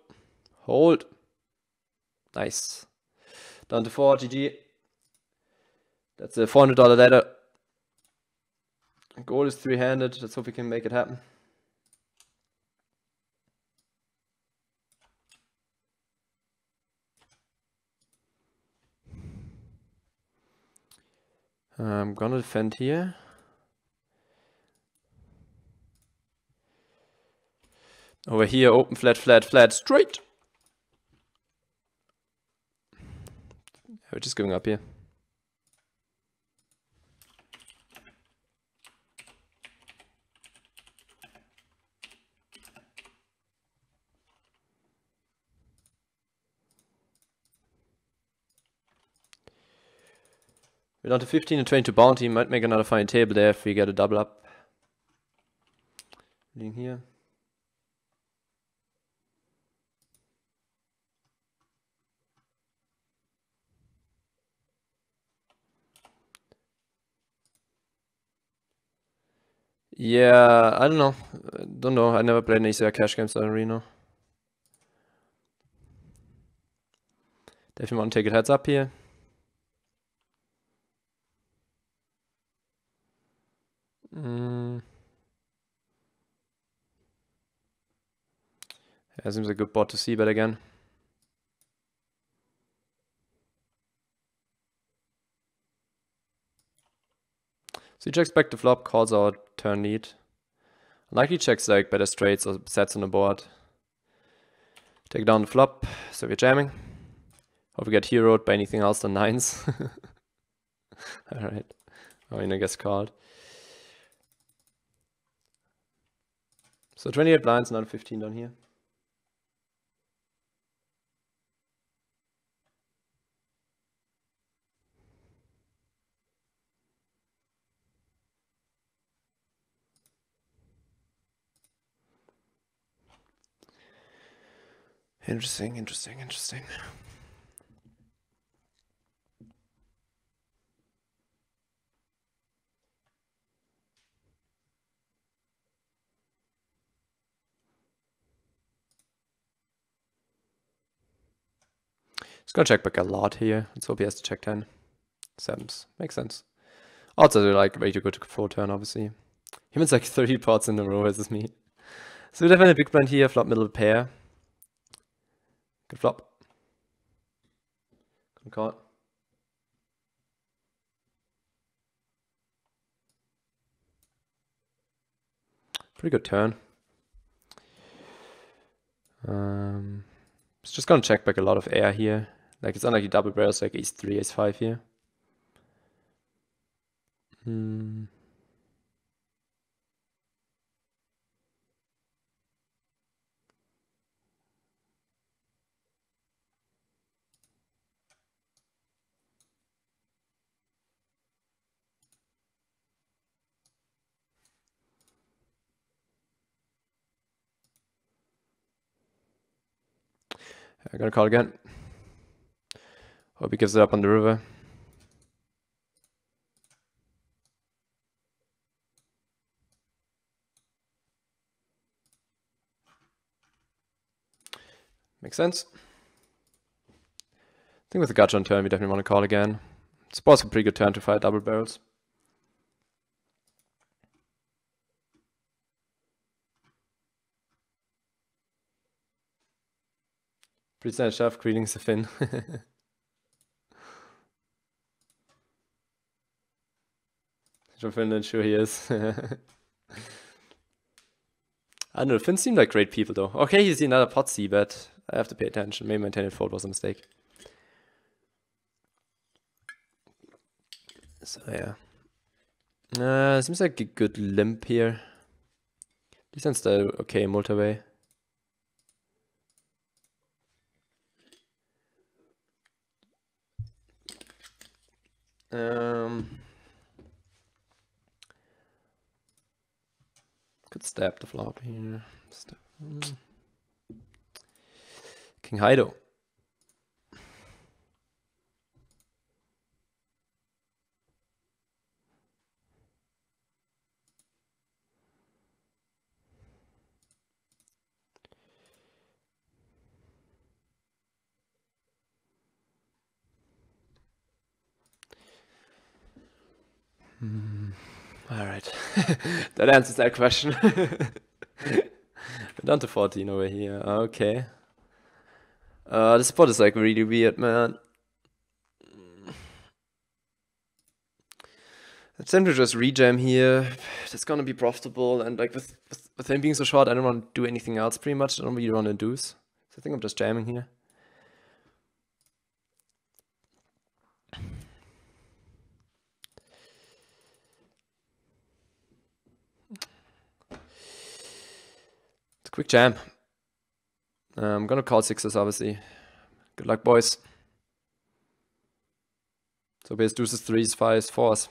[SPEAKER 1] Hold. Nice. Down to four, GG. That's a $400 ladder. Goal is three-handed. Let's hope we can make it happen. I'm gonna defend here. Over here, open, flat, flat, flat, straight. We're just going up here. We're down to 15 and 20 to bounty. Might make another final table there if we get a double up. In here. Yeah, I don't know. I Don't know. I never played an ACR cash games in Reno. Definitely want to take it heads up here. Yeah, seems a good bot to c-bet again. So he checks back the flop, calls out turn lead. Likely checks like better straights or sets on the board. Take down the flop, so we're jamming. Hope we get heroed by anything else than nines. Alright. I mean, I guess called. So 28 blinds, not 15 down here. Interesting, interesting, interesting. He's gonna check back a lot here. Let's hope he has to check 10. Sevens. Makes sense. Also, they're like way too good to full turn, obviously. He wins like 30 pots in a row versus me. So we definitely a big blind here, flop middle pair. Good flop. Good call. Pretty good turn. Um, it's just gonna check back a lot of air here. Like it's unlikely double barrels like ace 3, ace 5 here. Hmm. I'm gonna call again. Hope he gives it up on the river. Makes sense. I think with the gotcha on turn, we definitely want to call again. It's a pretty good turn to fire double barrels. Pretty standard stuff. Greetings to Finn. From Finland, sure he is. I don't know, Finn seemed like great people though. Okay, he's another pot C bet. I have to pay attention. Maybe my intended fold was a mistake. So yeah. Uh, seems like a good limp here. At least okay multi-way. Um, could stab the flop here. Mm. King Heido. Mm, all right, that answers that question. We're down to 14 over here. Okay. Uh, the spot is like really weird, man. Attempt to just rejam here. That's gonna be profitable, and like with, with, with him being so short, I don't want to do anything else pretty much. I don't really want to induce. So I think I'm just jamming here. Quick jam. Uh, I'm gonna call sixes, obviously. Good luck, boys. So base deuces, threes, fives, fours.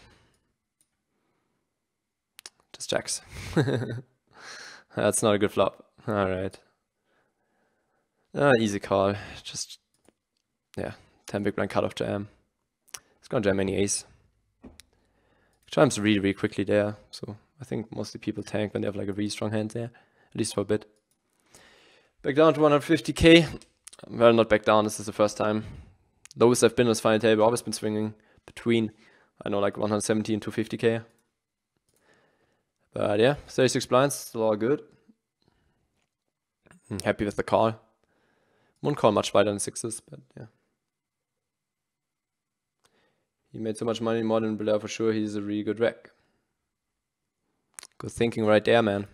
[SPEAKER 1] Just jacks. That's not a good flop. Alright. Uh, easy call. Just, yeah, 10 big blind cutoff jam. It's gonna jam any ace. Jams really, really quickly there. So I think mostly people tank when they have like a really strong hand there at least for a bit. Back down to 150k. Well, not back down. This is the first time. Lowest I've been on this final table. Always been swinging between, I know, like 170 and 250k. But yeah, 36 blinds, still all good. I'm happy with the call. Won't call much wider than sixes, but yeah. He made so much money more than Blair for sure. He's a really good wreck. Good thinking right there, man.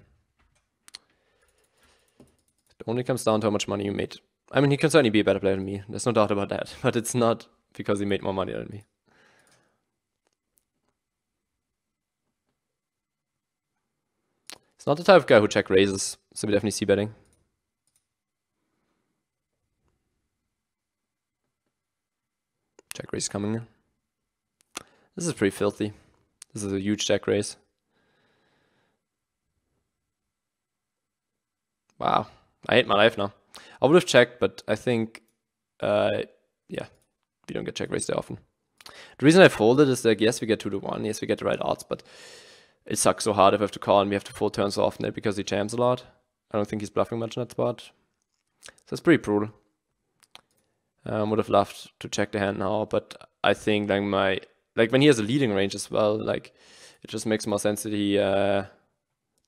[SPEAKER 1] It only comes down to how much money you made. I mean, he can certainly be a better player than me. There's no doubt about that. But it's not because he made more money than me. It's not the type of guy who check raises, so we definitely see betting. Check raise coming in. This is pretty filthy. This is a huge check raise. Wow. I hate my life now. I would have checked, but I think, uh, yeah, we don't get check raised that often. The reason I folded is like, yes, we get 2 to 1, yes, we get the right odds, but it sucks so hard if I have to call and we have to fold turns so often because he jams a lot. I don't think he's bluffing much in that spot. So it's pretty brutal. Um, would have loved to check the hand now, but I think like my like when he has a leading range as well, like it just makes more sense that he uh,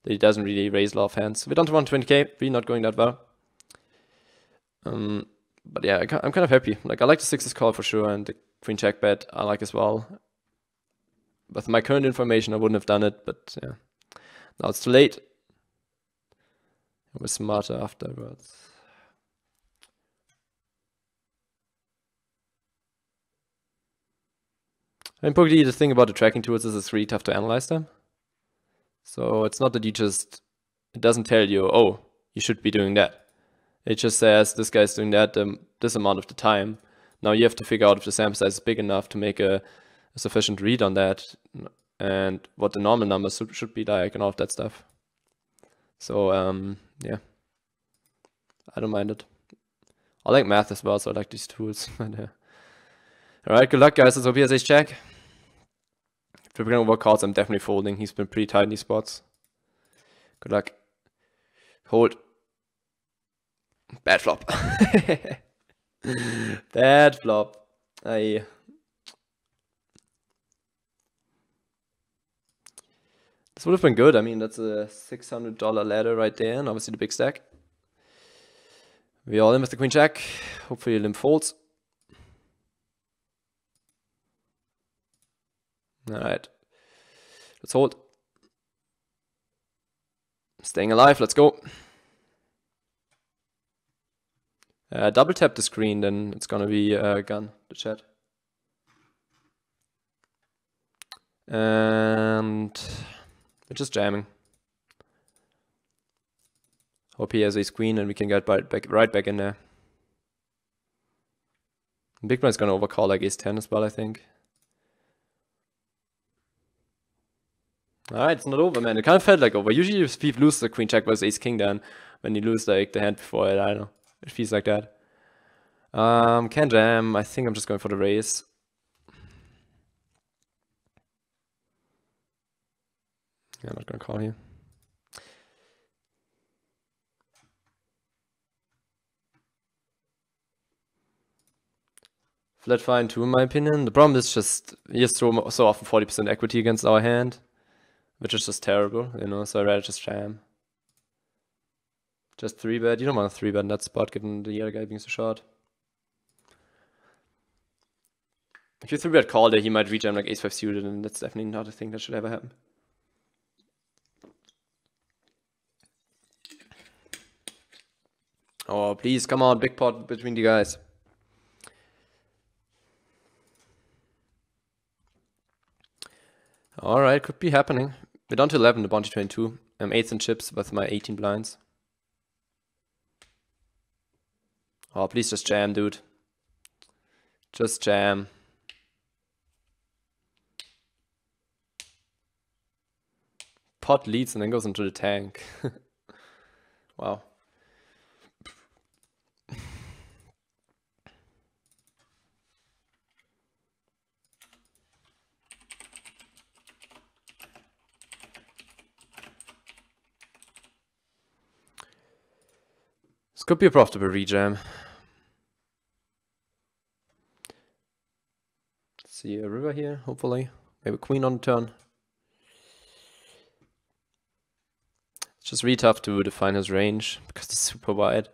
[SPEAKER 1] that he doesn't really raise a lot of hands. We're down to 120k, really not going that well. Um, but yeah, I, am kind of happy. Like I like the sixes call for sure, and the queen check bet I like as well. With my current information, I wouldn't have done it, but yeah, now it's too late. I was smarter afterwards. In PokerD, the thing about the tracking tools is it's really tough to analyze them. So it's not that you just, it doesn't tell you, oh, you should be doing that. It just says this guy's doing that um, this amount of the time. Now you have to figure out if the sample size is big enough to make a, a sufficient read on that and what the normal numbers should, be like and all of that stuff. So um, yeah, I don't mind it. I like math as well, so I like these tools. All right, good luck, guys. He has check. We're gonna work cards, I'm definitely folding. He's been pretty tight in these spots. Good luck. Hold. Bad flop. Bad flop. I. This would have been good. I mean, that's a $600 ladder right there, and obviously the big stack. We all in with the queen jack. Hopefully limp folds. Alright. Let's hold. Staying alive, let's go. Uh, double tap the screen, then it's gonna be uh, gun, the chat. And we're just jamming. Hope he has a screen and we can get right back, right back in there. Big is gonna overcall like ace 10 as well, I think. Alright, it's not over, man. It kind of felt like over. Usually if people lose the queen jack versus ace king then, when you lose like the hand before it, I don't know. It feels like that. Um, can jam. I think I'm just going for the raise. Yeah, I'm not gonna call here. Flat fine too, in my opinion. The problem is just he has so, so often 40% equity against our hand, which is just terrible, you know, so I'd rather just jam. Just 3 bet. You don't want to 3 bet in that spot given the other guy being so short. If you 3 bet call there, he might rejam like ace 5 suited, and that's definitely not a thing that should ever happen. Oh, please, come on, big pot between the guys. Alright, could be happening. We're down to 11, the bounty 22. Um, I'm 8s and chips with my 18 blinds. Oh, please just jam, dude. Just jam. Pot leads and then goes into the tank. wow. Could be a profitable rejam. See a river here, hopefully. Maybe queen on turn. It's just really tough to define his range because it's super wide.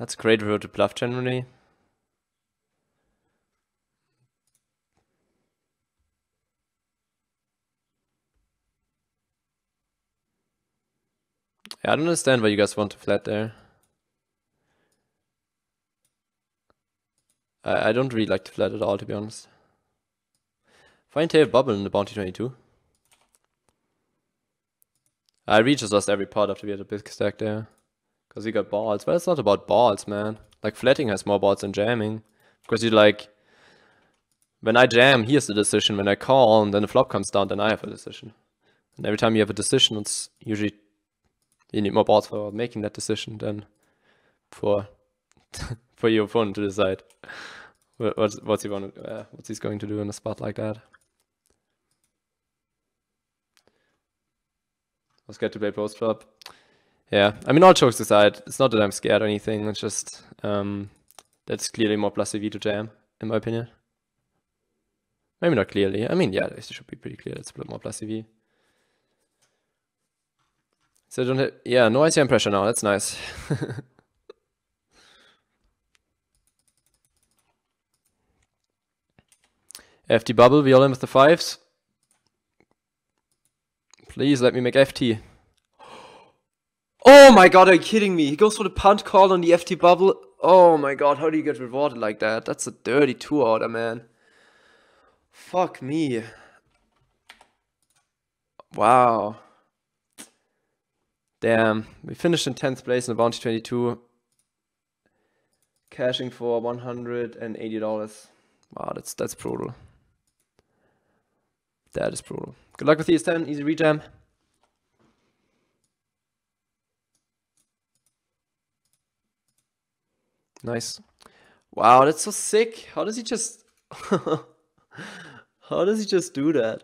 [SPEAKER 1] That's a great river to bluff generally. Yeah, I don't understand why you guys want to flat there. I, I don't really like to flat at all, to be honest. Fine tail bubble in the bounty 22. I really just lost every pot after we had a big stack there. Because he got balls. But it's not about balls, man. Like, flatting has more balls than jamming. Because you like... When I jam, he has the decision. When I call, and then the flop comes down, then I have a decision. And every time you have a decision, it's usually you need more balls for making that decision than for for your opponent to decide what's what's he want uh, what's he's going to do in a spot like that. I was scared to play post flop. Yeah, I mean all jokes aside, it's not that I'm scared or anything. It's just um, that's clearly more plus EV to jam, in my opinion. Maybe not clearly. I mean, yeah, it should be pretty clear. It's a bit more plus EV. So don't hit, yeah, no ICM pressure now. That's nice. FT bubble, we all in with the fives. Please let me make FT. Oh my god, are you kidding me? He goes for the punt call on the FT bubble. Oh my god, how do you get rewarded like that? That's a dirty two outer, man. Fuck me. Wow. Damn. We finished in 10th place in the Bounty 22. Cashing for $180. Wow, that's that's brutal. That is brutal. Good luck with these 10. Easy rejam. Nice. Wow, that's so sick. How does he just... How does he just do that?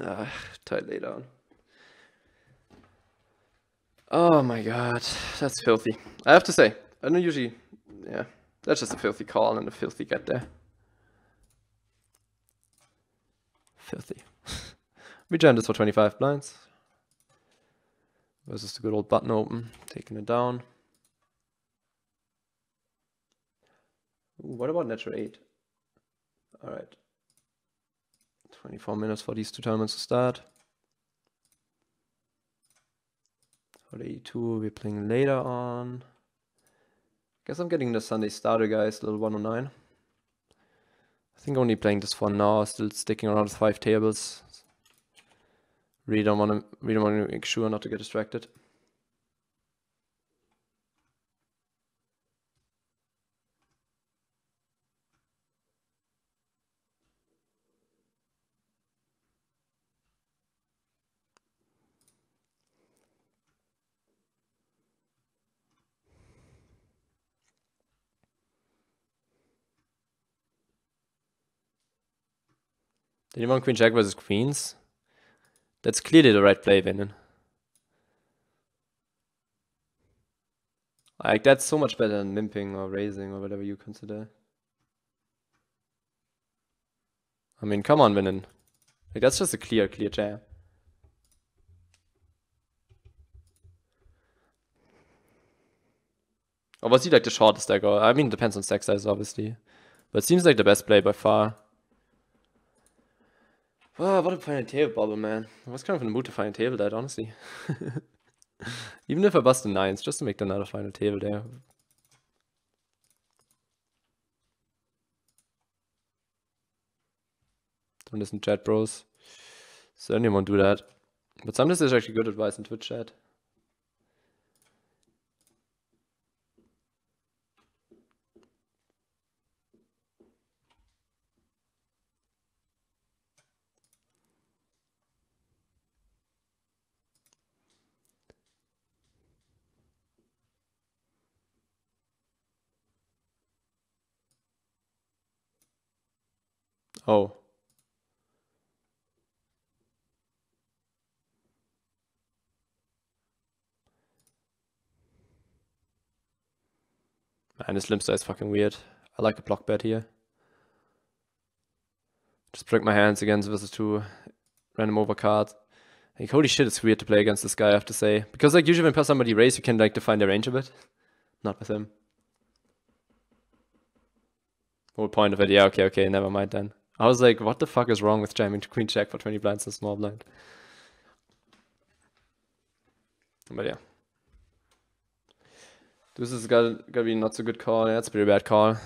[SPEAKER 1] Ah, tight lay down. Oh my god, that's filthy. I have to say, I don't usually... Yeah, that's just a filthy call and a filthy get there. Filthy. we jammed this for 25 blinds. Versus the good old button open, taking it down. Ooh, what about Natural8? Alright. 24 minutes for these two tournaments to start. The E2, we're playing later on. Guess I'm getting the Sunday starter, guys, little 109. I think only playing this for now, still sticking around with five tables. Really don't want to, really want to make sure not to get distracted. Want queen jack versus queens? That's clearly the right play, Venom. Like, that's so much better than mimping or raising or whatever you consider. I mean, come on, Venom. Like, that's just a clear, clear jam. Or was he like the shortest? Or, I mean, it depends on stack size, obviously. But seems like the best play by far. Oh, what a final table bubble, man. I was kind of in the mood to find a table that, honestly. Even if I bust the nines, just to make another final table there. Don't listen to chat, bros. Certainly won't do that. But sometimes there's actually good advice in Twitch chat. Oh. Man, this Limster is fucking weird. I like a block bet here. Just break my hands against versus two random over cards. Like, holy shit, it's weird to play against this guy, I have to say. Because, like, usually when pass somebody raise, you can, like, define their range a bit. Not with him. Whole point of it. Yeah, okay, okay, never mind then. I was like, what the fuck is wrong with jamming to queen jack for 20 blinds and small blind? But yeah. This is gotta, gotta be not so good call. Yeah, it's a pretty bad call.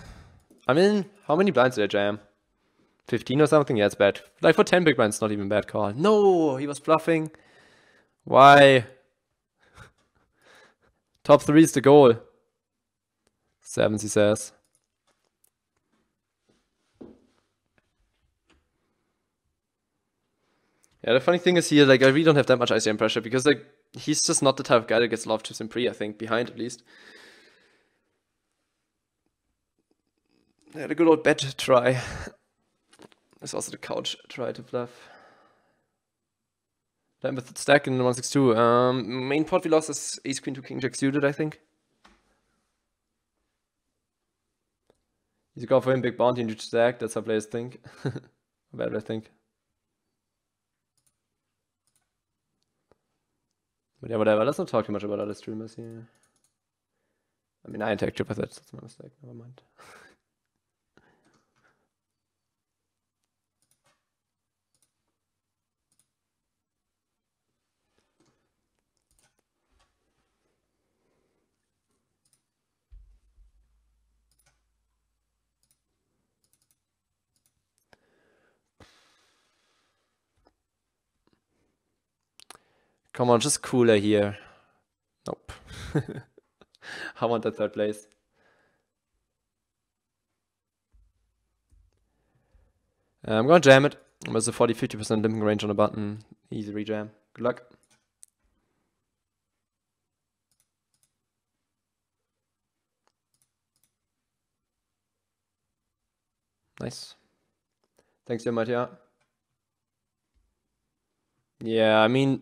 [SPEAKER 1] I mean, how many blinds did I jam? 15 or something? Yeah, it's bad. Like for 10 big blinds, not even bad call. No, he was bluffing. Why? Top 3 is the goal. Sevens, he says. Yeah, the funny thing is here, like, I really don't have that much ICM pressure because, like, he's just not the type of guy that gets love in pre, I think, behind at least. Yeah, the good old bet try. There's also the couch try to bluff. Then with stack in 162. Um, main pot we lost is ace queen to king jack suited, I think. He's going for him big bounty into stack, that's how players think. Bad I think. Yeah, whatever. Let's not talk too much about other streamers here. I mean, I interact with it. That's my mistake. Never mind. Come on, just cooler here. Nope. I want that third place. Uh, I'm gonna jam it. There's a 40-50% limping range on the button. Easy rejam. Good luck. Nice. Thanks, Mattia. Yeah, I mean,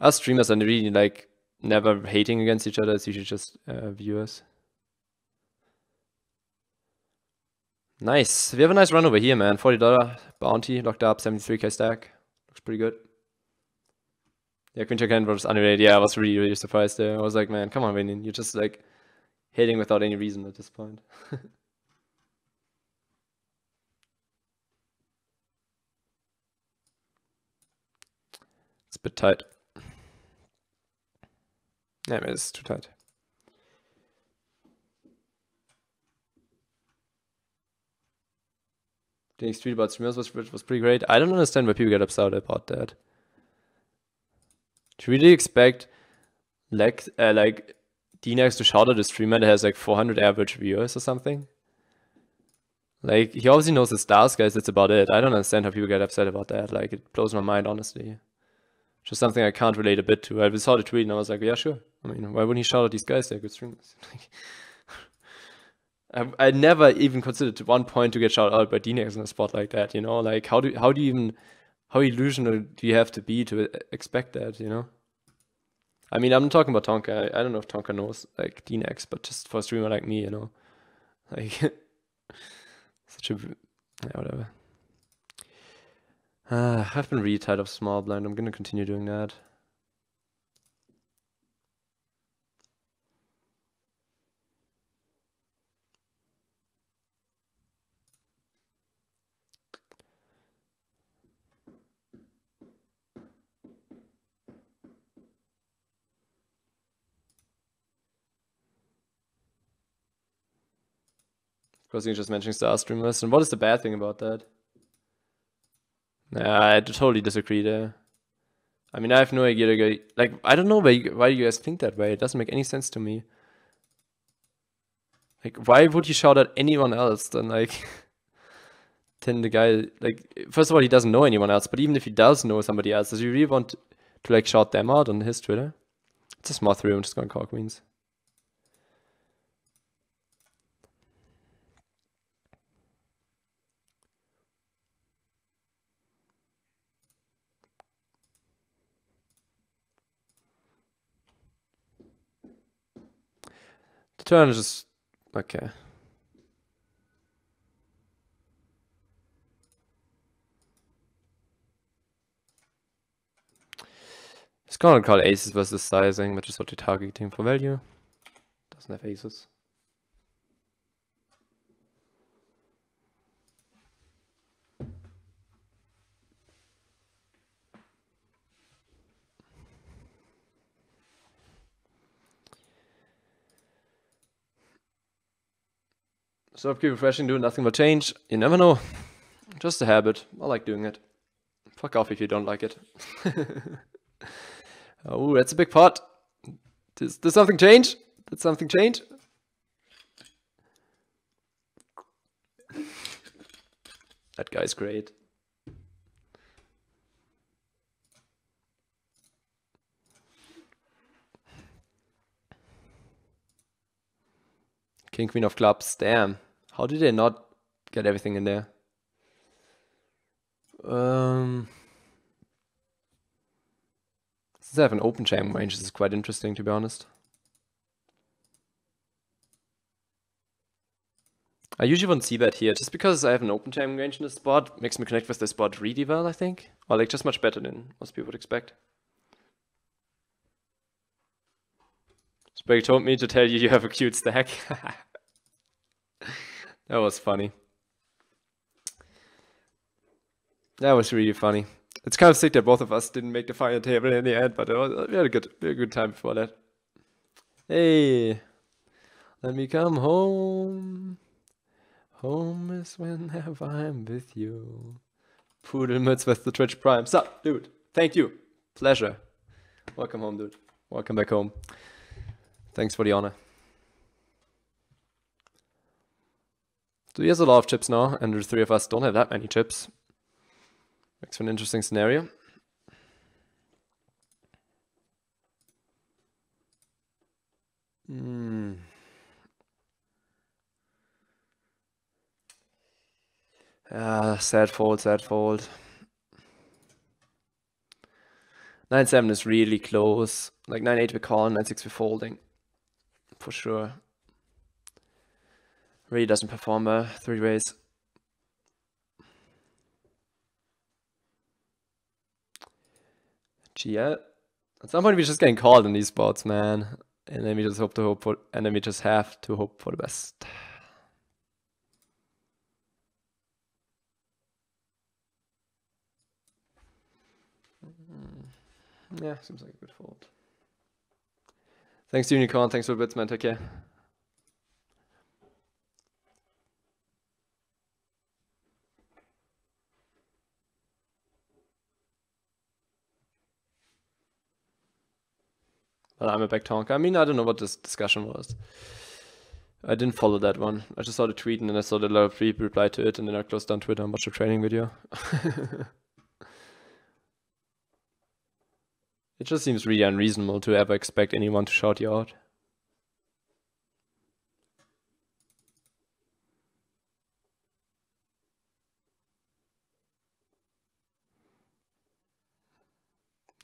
[SPEAKER 1] us streamers are really like never hating against each other. It's usually just uh, viewers. Nice. We have a nice run over here, man. $40 bounty, locked up, 73k stack. Looks pretty good. Yeah, Queen Jack was unrated. Yeah, I was really, really surprised there. I was like, man, come on, Vinian. You're just like hitting without any reason at this point. it's a bit tight. Yeah, it's too tight. The tweet about streamers was was pretty great. I don't understand why people get upset about that. Do you really expect like uh, like DNegs to shout at a streamer that has like 400 average viewers or something? Like he obviously knows his stars, guys. That's about it. I don't understand how people get upset about that. Like it blows my mind, honestly. Just something I can't relate a bit to. I saw the tweet and I was like, yeah, sure. I mean, why wouldn't he shout out these guys? They're good streamers. I, I never even considered at one point to get shouted out by DNegs in a spot like that. You know, like how do how do you even how illusional do you have to be to expect that? You know. I mean, I'm talking about Tonka. I, I don't know if Tonka knows like DNegs, but just for a streamer like me, you know, like such a yeah, whatever. Uh, I've been really tired of small blind. I'm gonna continue doing that. Because you're just mentioning star streamers. And what is the bad thing about that? Yeah, I totally disagree there. I mean, I have no idea. Like, I don't know why you, why you guys think that way. It doesn't make any sense to me. Like, why would you shout at anyone else than like, than the guy? Like, first of all, he doesn't know anyone else. But even if he does know somebody else, does he really want to, like shout them out on his Twitter? It's a small three. I'm just going to call queens. Turn is just okay. It's gonna call aces versus sizing, which is what you're targeting for value. Doesn't have aces. Stop keep refreshing, doing nothing but change. You never know. Just a habit. I like doing it. Fuck off if you don't like it. oh, that's a big pot. Does, does something change? Did something change? That guy's great. King, Queen of Clubs. Damn. How did they not get everything in there? Um, since I have an open jam range, this is quite interesting, to be honest. I usually won't see that here, just because I have an open jam range in this spot, makes me connect with this spot really well, I think. Or like just much better than most people would expect. Sprague told me to tell you you have a cute stack. that was funny. That was really funny. It's kind of sick that both of us didn't make the final table in the end, but was, we had a good, a good time before that. Hey, let me come home. Home is whenever I'm with you. Poodle with the Twitch Prime. Sup, dude? Thank you. Pleasure. Welcome home, dude. Welcome back home. Thanks for the honor. So he has a lot of chips now, and the three of us don't have that many chips. Makes for an interesting scenario. Hmm. Ah, sad fold, sad fold. 9-7 is really close. Like 9-8 we call, calling, 9-6 we're folding. For sure. Really doesn't perform uh, three ways. GL. At some point we're just getting called in these spots, man. And then we just hope to hope for and then we just have to hope for the best. Yeah, seems like a good fold. Thanks, Unicorn. Thanks for the bits, man. Take care. I'm a back. I mean, I don't know what this discussion was. I didn't follow that one. I just saw the tweet and then I saw that a lot of people replied to it and then I closed down Twitter and watched a training video. It just seems really unreasonable to ever expect anyone to shout you out.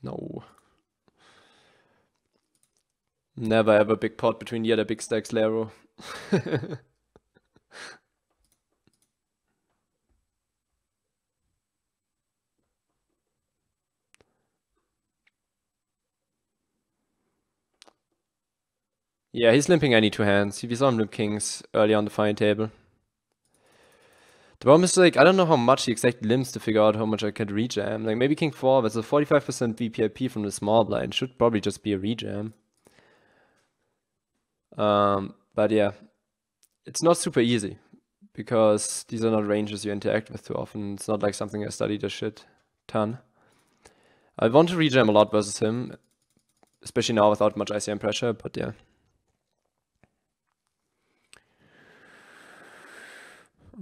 [SPEAKER 1] No. Never ever big pot between the other big stacks, Laro. Yeah, he's limping any two hands. We saw him limp kings early on the fine table. The problem is like I don't know how much he exactly limps to figure out how much I can rejam. Like maybe king four with a 45% VPIP from the small blind should probably just be a rejam. Um, but yeah, it's not super easy because these are not ranges you interact with too often. It's not like something I studied a shit ton. I want to rejam a lot versus him, especially now without much ICM pressure, but yeah.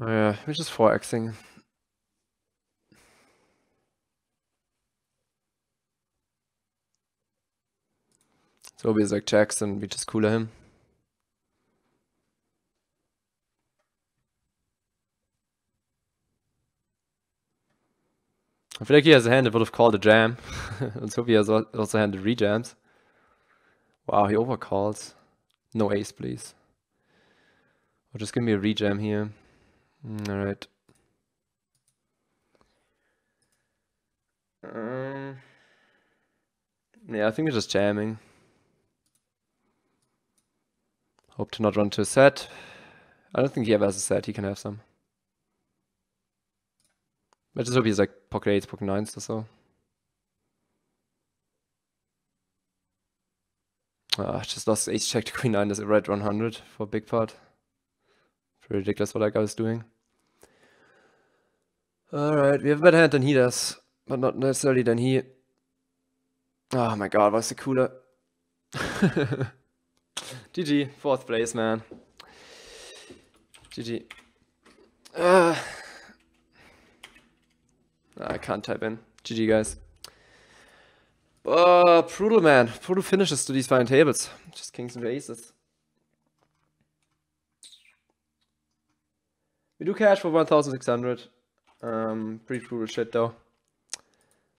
[SPEAKER 1] Oh ja, we're just 4xing. So we like Jackson, we just cooler him. I feel like he has a hand that would have called a jam. Let's hope he has also handed rejams. Wow, he overcalls. No ace, please. Or just give me a rejam here. Mm, all right. Um, yeah, I think we're just jamming. Hope to not run to a set. I don't think he ever has a set. He can have some. I just hope he's like pocket eights, pocket nines or so. Ah, just lost ace jack to queen nine as a red 100 for a big pot. Pretty ridiculous what that guy was doing. Alright, we have a better hand than he does, but not necessarily than he. Oh my god, was the cooler. GG, fourth place, man. GG. Uh, I can't type in. GG, guys. Uh, brutal, man. Brutal finishes to these fine tables. Just kings and aces. We do cash for 1,600. Um, pretty brutal shit though.